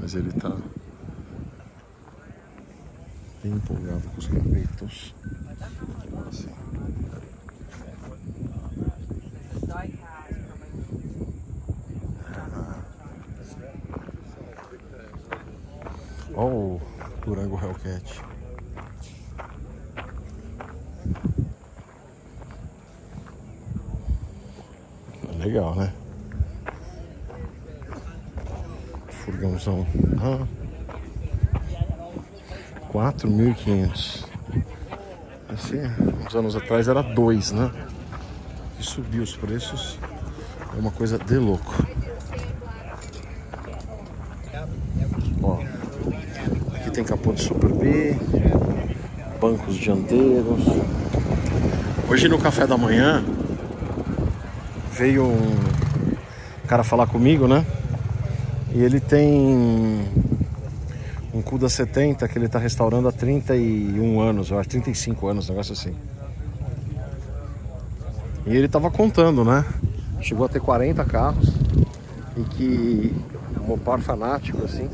Mas ele tá bem empolgado com os cabetos. Assim. Olha o Durango Hellcat. Legal, né? Furgãozão. Ah. 4.500. Assim, uns anos atrás era 2, né? E subiu os preços. É uma coisa de louco. Ó, aqui tem capô de Super B, bancos dianteiros. Hoje no café da manhã veio um cara falar comigo, né? E ele tem um Cuda 70 que ele está restaurando há 31 anos, eu acho, 35 anos, um negócio assim. E ele estava contando, né? Chegou a ter 40 carros e que um Mopar fanático assim.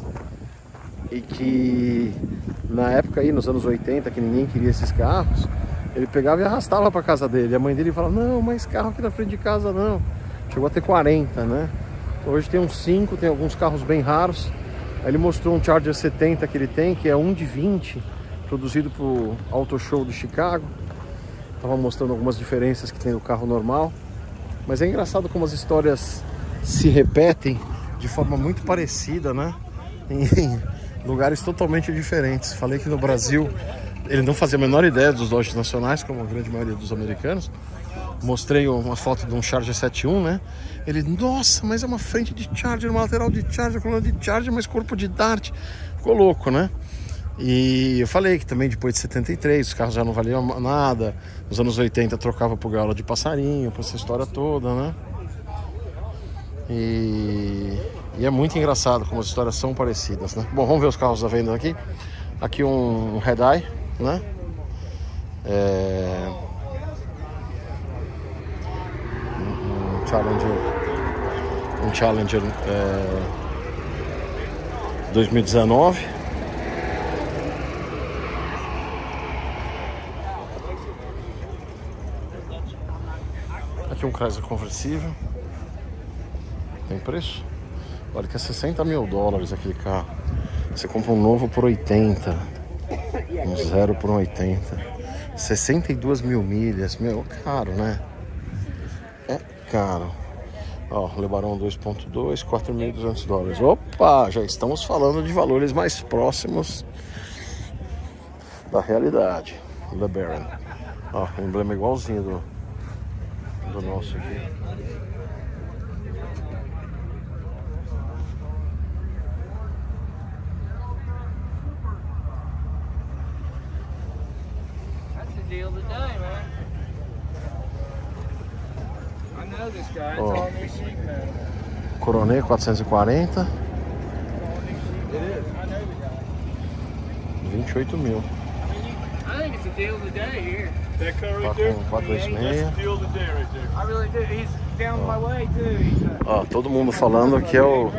E que na época aí, nos anos 80, que ninguém queria esses carros, ele pegava e arrastava para casa dele. A mãe dele falava: "Não, mais carro aqui na frente de casa não". Chegou a ter 40, né? Hoje tem uns 5, tem alguns carros bem raros. Aí ele mostrou um Charger 70 que ele tem, que é um de 20, produzido pro Auto Show de Chicago. Tava mostrando algumas diferenças que tem no carro normal. Mas é engraçado como as histórias se repetem de forma muito parecida, né? Em lugares totalmente diferentes. Falei que no Brasil ele não fazia a menor ideia dos Dodge nacionais, como a grande maioria dos americanos. Mostrei uma foto de um Charger 71, né? Ele, nossa, mas é uma frente de Charger, uma lateral de Charger, coluna de Charger, mas corpo de Dart. Ficou louco, né? E eu falei que também depois de 73 os carros já não valiam nada. Nos anos 80 trocava por gaiola de passarinho, por essa história toda, né? E, e, é muito engraçado como as histórias são parecidas, né? Bom, vamos ver os carros da venda aqui. Aqui um Red Eye, né? É... Um Challenger, um Challenger é... 2019. Aqui um Chrysler conversível. Tem preço? Olha que é 60 mil dólares aquele carro. Você compra um novo por 80. Um zero por 80. 62 mil milhas. Meu, caro, né? É caro. Ó, Lebarão 2.2, 4.200 dólares. Opa, já estamos falando de valores mais próximos da realidade. LeBaron. Ó, emblema igualzinho do, do nosso aqui. That's the deal man. I know this guy. It's Oh. all new sheet metal. Coronet 440, All new sheet. It is. I know the guy. 28 mil. That car right there, com 426. that's the deal of the day right there. I really do. He's down my way too. He's uh, Ó, todo mundo falando que é o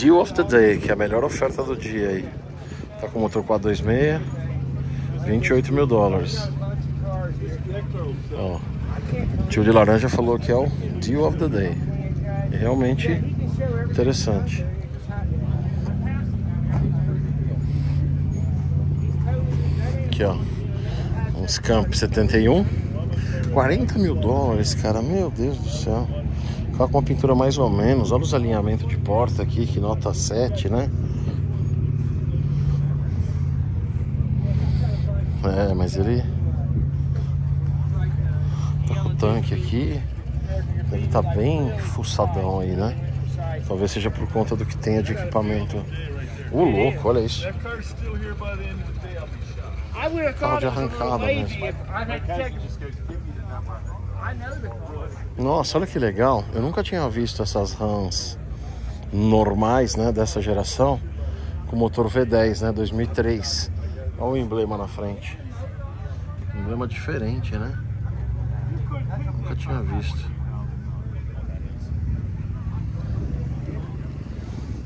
Deal of the Day, que é a melhor oferta do dia aí. Tá com motor 426, 28 mil dólares. Ó, o tio de laranja falou que é o Deal of the Day. E realmente interessante. Aqui, ó. Um Scamp 71. 40 mil dólares, cara. Meu Deus do céu. Carro com uma pintura mais ou menos. Olha os alinhamentos de porta aqui, que nota 7, né? É, mas ele tanque aqui. Ele tá bem fuçadão aí, né? Talvez seja por conta do que tenha de equipamento. Ô louco, olha isso. Carro de arrancada mesmo. Nossa, olha que legal. Eu nunca tinha visto essas Rams normais, né, dessa geração, com motor V10, né, 2003. Olha o emblema na frente. Emblema diferente, né? Nunca tinha visto.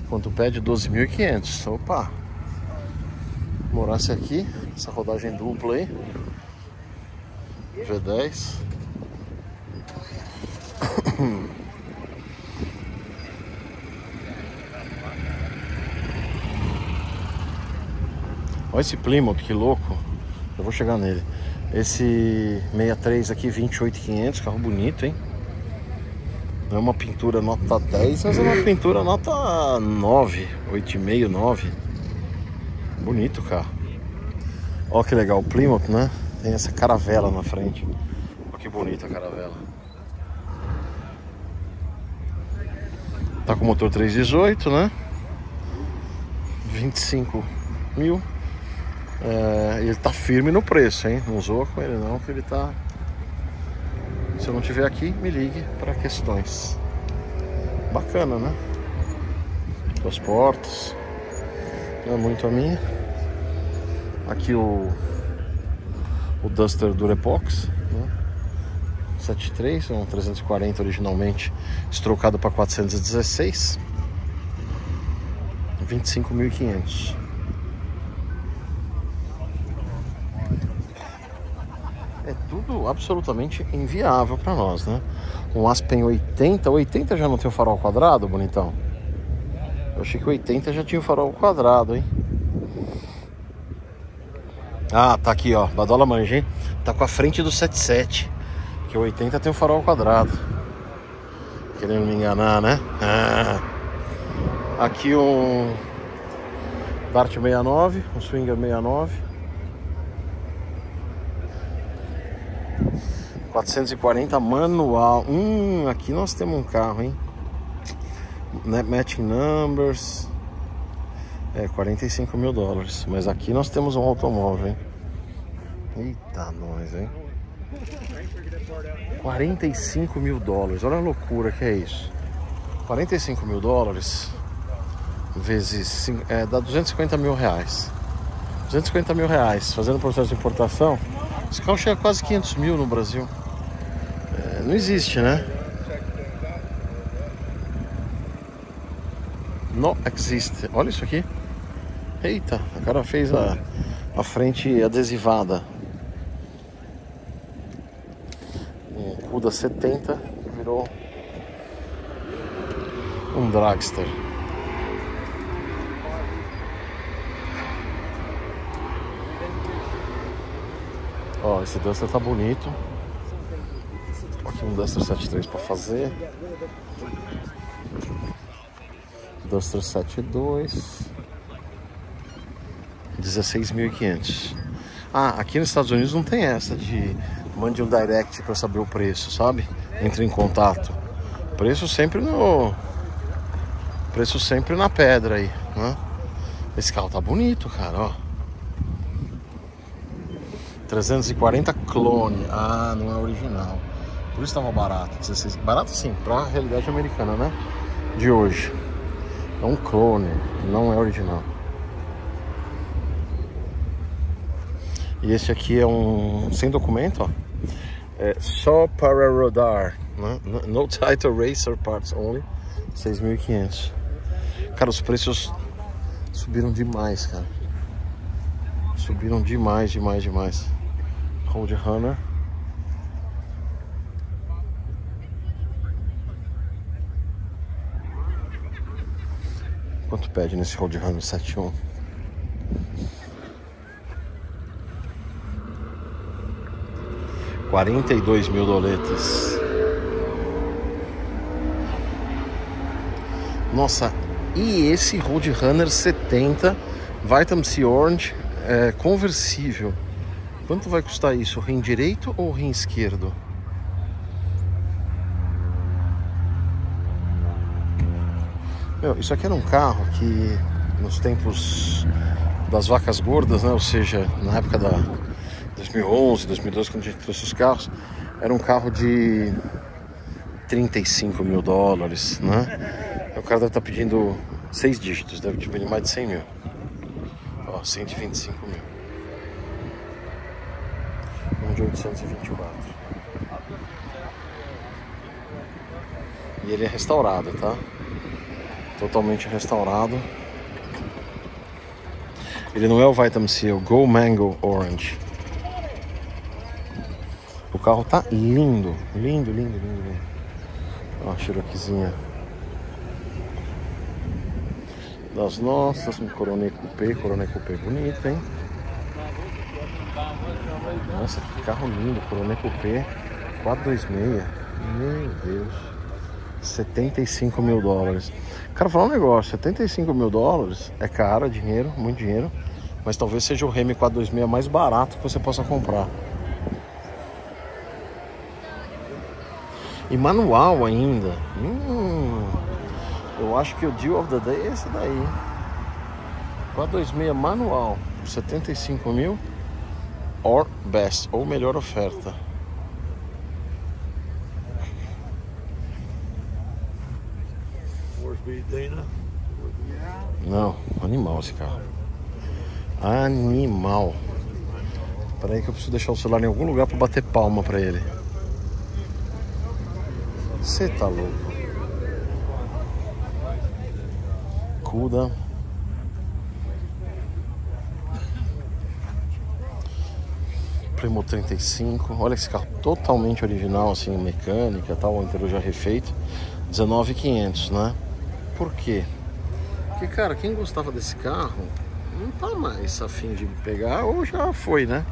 Quanto pede? 12.500. Opa! Morasse aqui, essa rodagem dupla aí. V10. Olha esse Plymouth, que louco. Eu vou chegar nele. Esse 63 aqui, 28,500, carro bonito, hein? Não é uma pintura nota 10, mas é uma pintura nota 9, 8,5, 9. Bonito o carro. Olha que legal, o Plymouth, né? Tem essa caravela na frente. Olha que bonita a caravela. Tá com motor 318, né? 25 mil. É, ele tá firme no preço, hein? Não zoa com ele não, que ele tá. Se eu não tiver aqui, me ligue para questões. Bacana, né? Duas portas. Não é muito a minha. Aqui o o Duster Durepox, né? 73, é um 340 originalmente, estrocado para 416. 25.500. É tudo absolutamente inviável para nós, né? Um Aspen 80, 80 já não tem o farol quadrado, bonitão? Eu achei que 80 já tinha o farol quadrado, hein? Ah, tá aqui, ó. Badola manja, hein? Tá com a frente do 77. Que o 80 tem o farol quadrado. Querendo me enganar, né? Ah. Aqui um Dart 69, um Swinger 69. 440 manual. Hum, aqui nós temos um carro, hein? Né, Matching numbers. É, 45 mil dólares. Mas aqui nós temos um automóvel, hein? Eita, nós, hein? 45 mil dólares. Olha a loucura que é isso. 45 mil dólares vezes é, dá 250 mil reais. 250 mil reais fazendo processo de importação. Esse carro chega a quase 500 mil no Brasil. É, não existe, né? Não existe. Olha isso aqui. Eita, o cara fez a, a frente adesivada. Um Cuda 70 que virou um Dragster. Ó, esse Duster tá bonito. Aqui um Duster 73 para fazer. Duster 72. 16.500. Ah, aqui nos Estados Unidos não tem essa de mande um direct para saber o preço, sabe? Entre em contato. Preço sempre no preço sempre na pedra aí, né? Esse carro tá bonito, cara, ó. 340 clone. Ah, não é original. Por isso tava barato. 16... Barato sim, pra realidade americana, né? De hoje. É um clone, não é original. E esse aqui é um sem documento, ó. É só para rodar, né? No title racer parts only, 6.500. Cara, os preços subiram demais, cara. Subiram demais, demais, demais. Road Runner. Quanto pede nesse Road Runner 71? Quarenta e dois mil doletas. Nossa, e esse Road Runner 70 Vitamin C Orange é, conversível. Quanto vai custar isso? Rim direito ou rim esquerdo? Meu, isso aqui era um carro que nos tempos das vacas gordas, né? Ou seja, na época da 2011, 2012, quando a gente trouxe os carros, era um carro de 35 mil dólares, né? O cara deve estar pedindo seis dígitos, deve pedir mais de 100 mil. Ó, 125 mil. De 824. E ele é restaurado, tá? Totalmente restaurado. Ele não é o Vitamin C, é o Go Mango Orange. O carro tá lindo, lindo, lindo, lindo, lindo. Ó, a Cherokeezinha das nossas, um Coronet Coupé, Coronet Coupé bonito, hein? Nossa, que carro lindo, Coronet Coupé 426. Meu Deus. 75 mil dólares. Cara, falar um negócio, 75 mil dólares é caro, é dinheiro, muito dinheiro. Mas talvez seja o Remy 426 mais barato que você possa comprar. E manual ainda. Hum, eu acho que o deal of the day é esse daí. 426 manual, 75 mil. Or best, ou melhor oferta. Não, animal esse carro. Animal. Peraí que eu preciso deixar o celular em algum lugar para bater palma para ele. Você tá louco. Cuda. Primo 35. Olha esse carro totalmente original, assim, mecânica, tal, o interior já refeito. 19.500, né? Por quê? Porque, cara, quem gostava desse carro não tá mais afim de pegar ou já foi, né?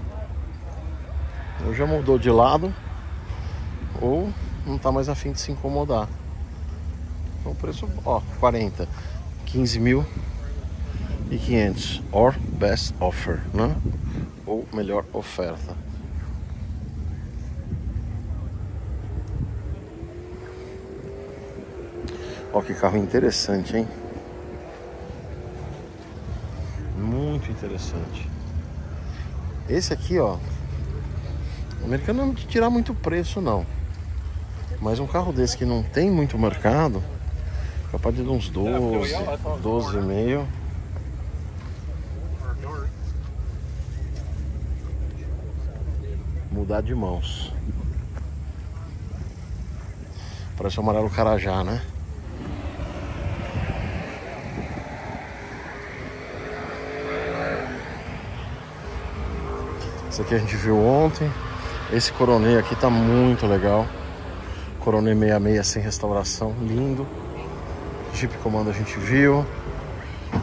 Ou já mudou de lado ou não tá mais afim de se incomodar. Então o preço, ó, 40, 15 mil e 500, or best offer, né? Melhor oferta. Ó que carro interessante, hein? Muito interessante. Esse aqui, ó. O americano não te tirar muito preço, não. Mas um carro desse que não tem muito mercado, capaz de uns 12, 12,5. Mudar de mãos. Parece o amarelo carajá, né? Esse aqui a gente viu ontem. Esse Coronet aqui tá muito legal. Coronet 66 sem restauração, lindo. Jeep Comando a gente viu.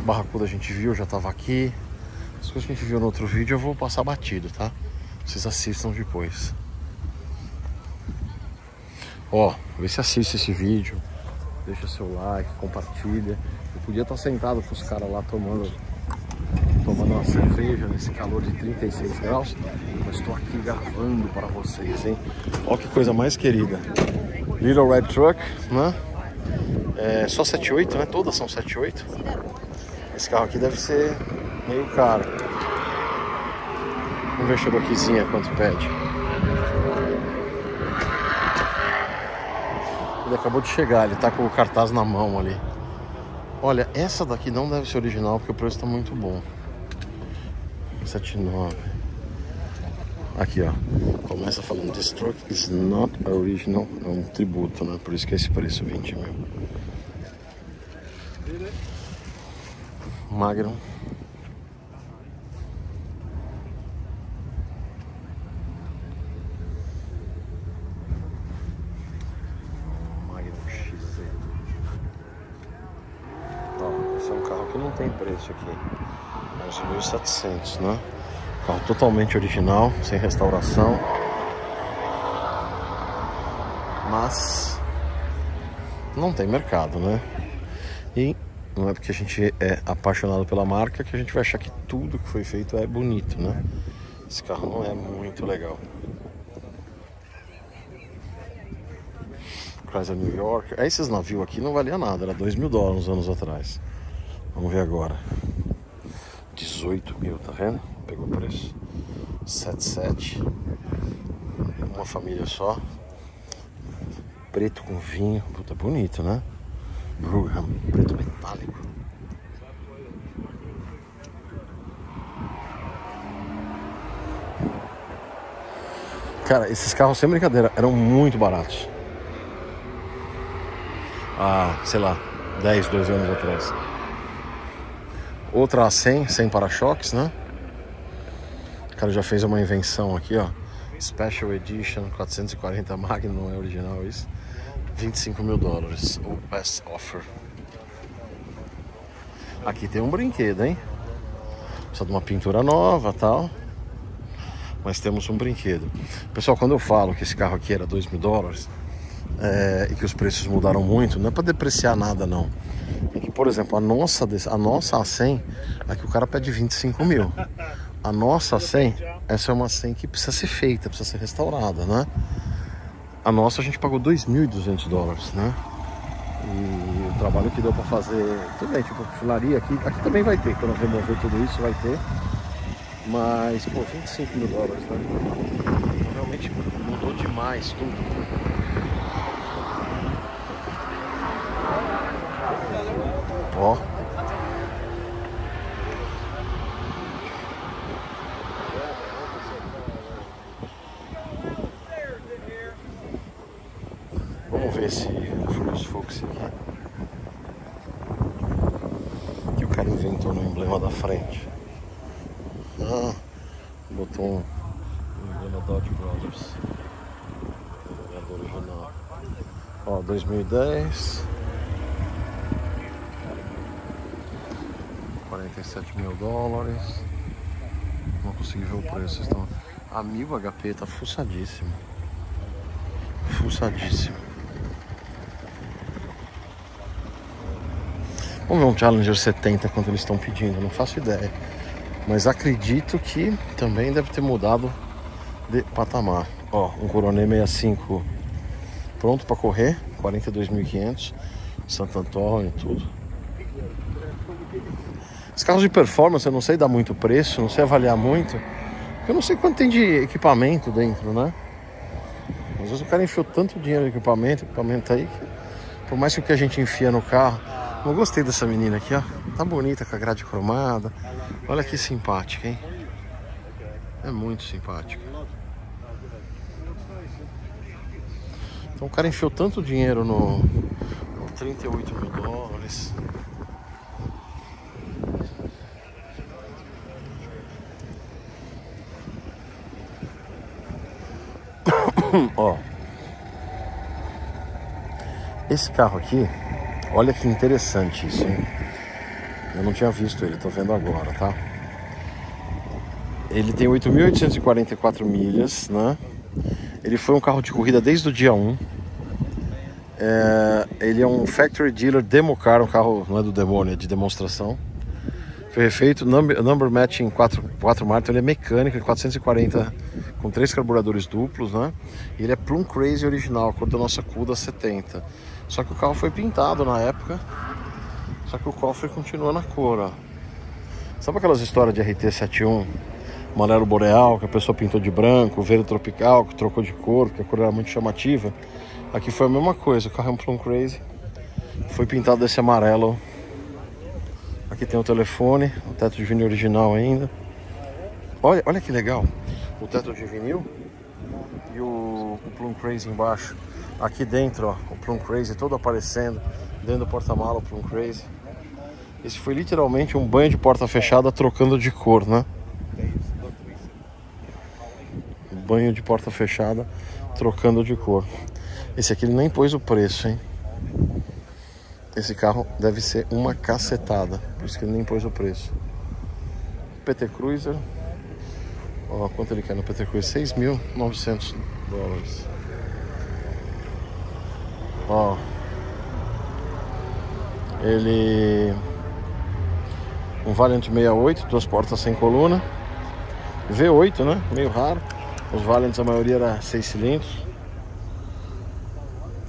Barracuda a gente viu, já tava aqui. As coisas que a gente viu no outro vídeo eu vou passar batido, tá? Vocês assistam depois. Ó, vê se assiste esse vídeo. Deixa seu like, compartilha. Eu podia estar sentado com os caras lá tomando tomando uma cerveja nesse calor de 36 graus, mas estou aqui gravando para vocês, hein? Olha que coisa mais querida. Little Red Truck, né? É só 78, né? Todas são 78. Esse carro aqui deve ser meio caro. Vamos ver a Cherokeezinha quanto pede. Ele acabou de chegar, ele tá com o cartaz na mão ali. Olha, essa daqui não deve ser original porque o preço tá muito bom. 79. Aqui, ó. Começa falando This truck is not original. É um tributo, né? Por isso que é esse preço, 20 mil. Magnum. Magnum XZ. Ó, esse é um carro que não tem preço aqui. É uns 1.700, né? Carro totalmente original, sem restauração. Mas não tem mercado, né? E não é porque a gente é apaixonado pela marca que a gente vai achar que tudo que foi feito é bonito, né? Esse carro não é muito legal. Chrysler New York. Esses navios aqui não valia nada, era 2 mil dólares uns anos atrás. Vamos ver agora. 18 mil, tá vendo? Pegou o preço. 77. Uma família só. Preto com vinho. Puta, bonito, né? Brougham, preto metálico. Cara, esses carros, sem brincadeira, eram muito baratos. Ah, sei lá, 10, 12 anos atrás. Outra A100, sem para-choques, né? O cara já fez uma invenção aqui, ó. Special Edition 440 Magnum, não é original isso. 25 mil dólares, o best offer. Aqui tem um brinquedo, hein? Precisa de uma pintura nova tal. Mas temos um brinquedo. Pessoal, quando eu falo que esse carro aqui era 2 mil dólares é, e que os preços mudaram muito, não é para depreciar nada, não. É por exemplo, a nossa, a nossa A100, aqui o cara pede 25 mil. A nossa A100, essa é uma 100 que precisa ser feita, precisa ser restaurada, né? A nossa a gente pagou 2.200 dólares, né? E o trabalho que deu para fazer, tudo bem, tipo, filaria aqui, aqui também vai ter, quando remover tudo isso vai ter. Mas, pô, 25 mil dólares, né? Então, realmente mudou demais tudo. Ó. Vamos ver esse Furious Focus aqui. Que o cara inventou no emblema da frente. Ah, botou um emblema Dodge Brothers. Do original. Ó, 2010. 47 mil dólares. Não consegui ver o preço. Estão... A 1000 HP tá fuçadíssimo. Fuçadíssimo. Vamos ver um Challenger 70 quanto eles estão pedindo, não faço ideia. Mas acredito que também deve ter mudado de patamar. Ó, um Coronet 65 pronto para correr, 42.500, Santo Antônio, tudo. Os carros de performance eu não sei dar muito preço, não sei avaliar muito. Eu não sei quanto tem de equipamento dentro, né? Às vezes o cara enfiou tanto dinheiro em equipamento, equipamento aí, que por mais que o que a gente enfia no carro. Eu gostei dessa menina aqui, ó. Tá bonita com a grade cromada. Olha que simpática, hein? É muito simpática. Então o cara enfiou tanto dinheiro no, no 38 mil dólares. Ó. Esse carro aqui, olha que interessante isso, hein? Eu não tinha visto ele, tô vendo agora, tá? Ele tem 8.844 milhas, né? Ele foi um carro de corrida desde o dia 1. É, ele é um factory dealer demo car, um carro não é do demônio, é de demonstração. Foi feito number, number match em 4, 4 marcas, ele é mecânico, 440 com três carburadores duplos, né? E ele é Plum Crazy original, cor da nossa Cuda 70. Só que o carro foi pintado na época, só que o cofre continua na cor, ó. Sabe aquelas histórias de RT71, amarelo boreal, que a pessoa pintou de branco, verde tropical, que trocou de cor, porque a cor era muito chamativa? Aqui foi a mesma coisa, o carro é um Plum Crazy, foi pintado desse amarelo Aqui tem o telefone, o teto de vinil original ainda. Olha, olha que legal. O teto de vinil e o, o Plum Crazy embaixo. Aqui dentro, ó, o Plum Crazy todo aparecendo. Dentro do porta-mala, o Plum Crazy. Esse foi literalmente um banho de porta fechada trocando de cor, né? Banho de porta fechada trocando de cor. Esse aqui ele nem pôs o preço, hein? Esse carro deve ser uma cacetada, por isso que ele nem pôs o preço. PT Cruiser, ó, quanto ele quer no PT Cruiser? 6.900 dólares. Ó, ele um Valiant 68, duas portas sem coluna, V8, né? Meio raro. Os Valiants a maioria era 6 cilindros.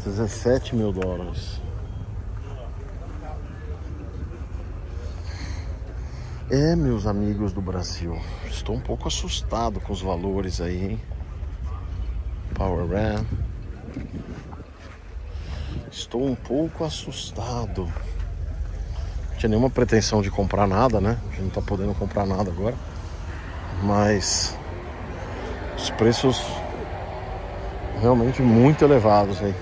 17 mil dólares. É, meus amigos do Brasil, estou um pouco assustado com os valores aí, hein? Power Ram. Estou um pouco assustado. Não tinha nenhuma pretensão de comprar nada, né? A gente não tá podendo comprar nada agora. Mas os preços realmente muito elevados aí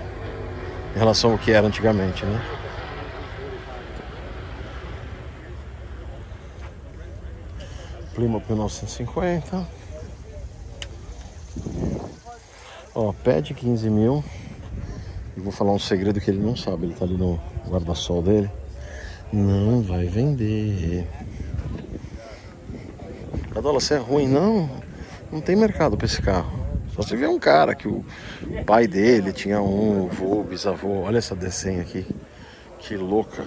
em relação ao que era antigamente, né? Plymouth 1950. Ó, pede 15 mil. E vou falar um segredo que ele não sabe. Ele tá ali no guarda-sol dele. Não vai vender. Cadola, você é ruim? Não, não tem mercado pra esse carro. Só se vê um cara que o pai dele tinha um, avô, bisavô. Olha essa desenha aqui. Que louca.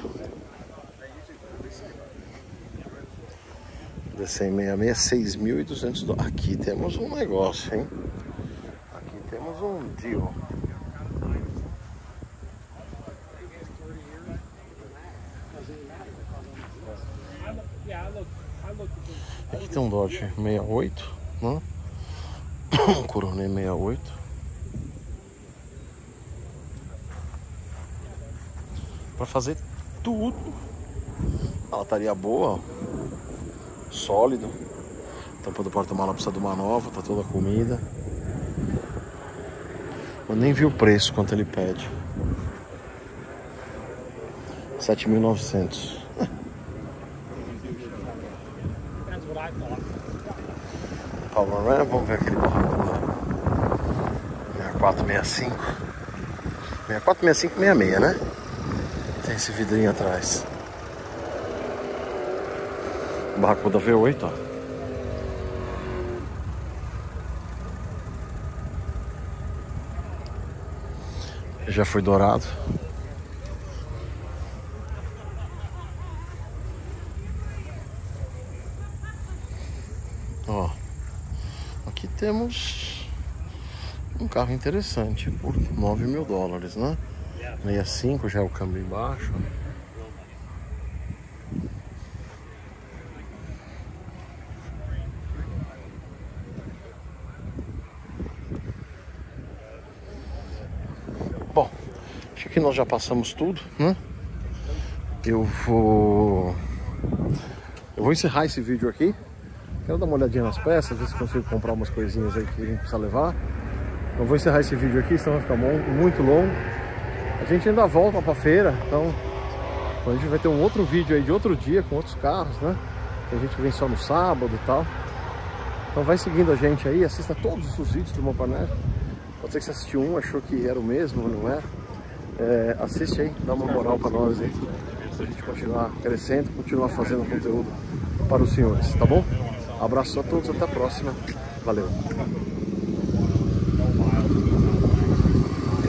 D10066, 6.200 dólares. Aqui temos um negócio, hein? Aqui temos um deal. Aqui tem um Dodge 68, né? Um Coronet 68. Pra fazer tudo. A lataria boa, sólido. Tampa do porta-mala precisa de uma nova, tá toda a comida. Eu nem vi o preço quanto ele pede. 7.900. Power Ram, vamos ver aquele barracuda. 6465. 6465 66, né? Tem esse vidrinho atrás. Barracuda V8, ó. Já foi dourado. Ó. Aqui temos um carro interessante por 9 mil dólares, né? 65 já é o câmbio embaixo. Bom, acho que nós já passamos tudo, né? Eu vou... Eu vou encerrar esse vídeo aqui. Quero dar uma olhadinha nas peças, ver se consigo comprar umas coisinhas aí que a gente precisa levar. Eu vou encerrar esse vídeo aqui, senão vai ficar muito longo. A gente ainda volta pra feira, então a gente vai ter um outro vídeo aí de outro dia com outros carros, né? Que a gente vem só no sábado e tal. Então vai seguindo a gente aí, assista todos os vídeos do Mopanet. Pode ser que você assistiu um, achou que era o mesmo, não é? é assiste aí, dá uma moral para nós aí. Pra gente continuar crescendo, continuar fazendo conteúdo para os senhores, tá bom? Abraço a todos, até a próxima. Valeu.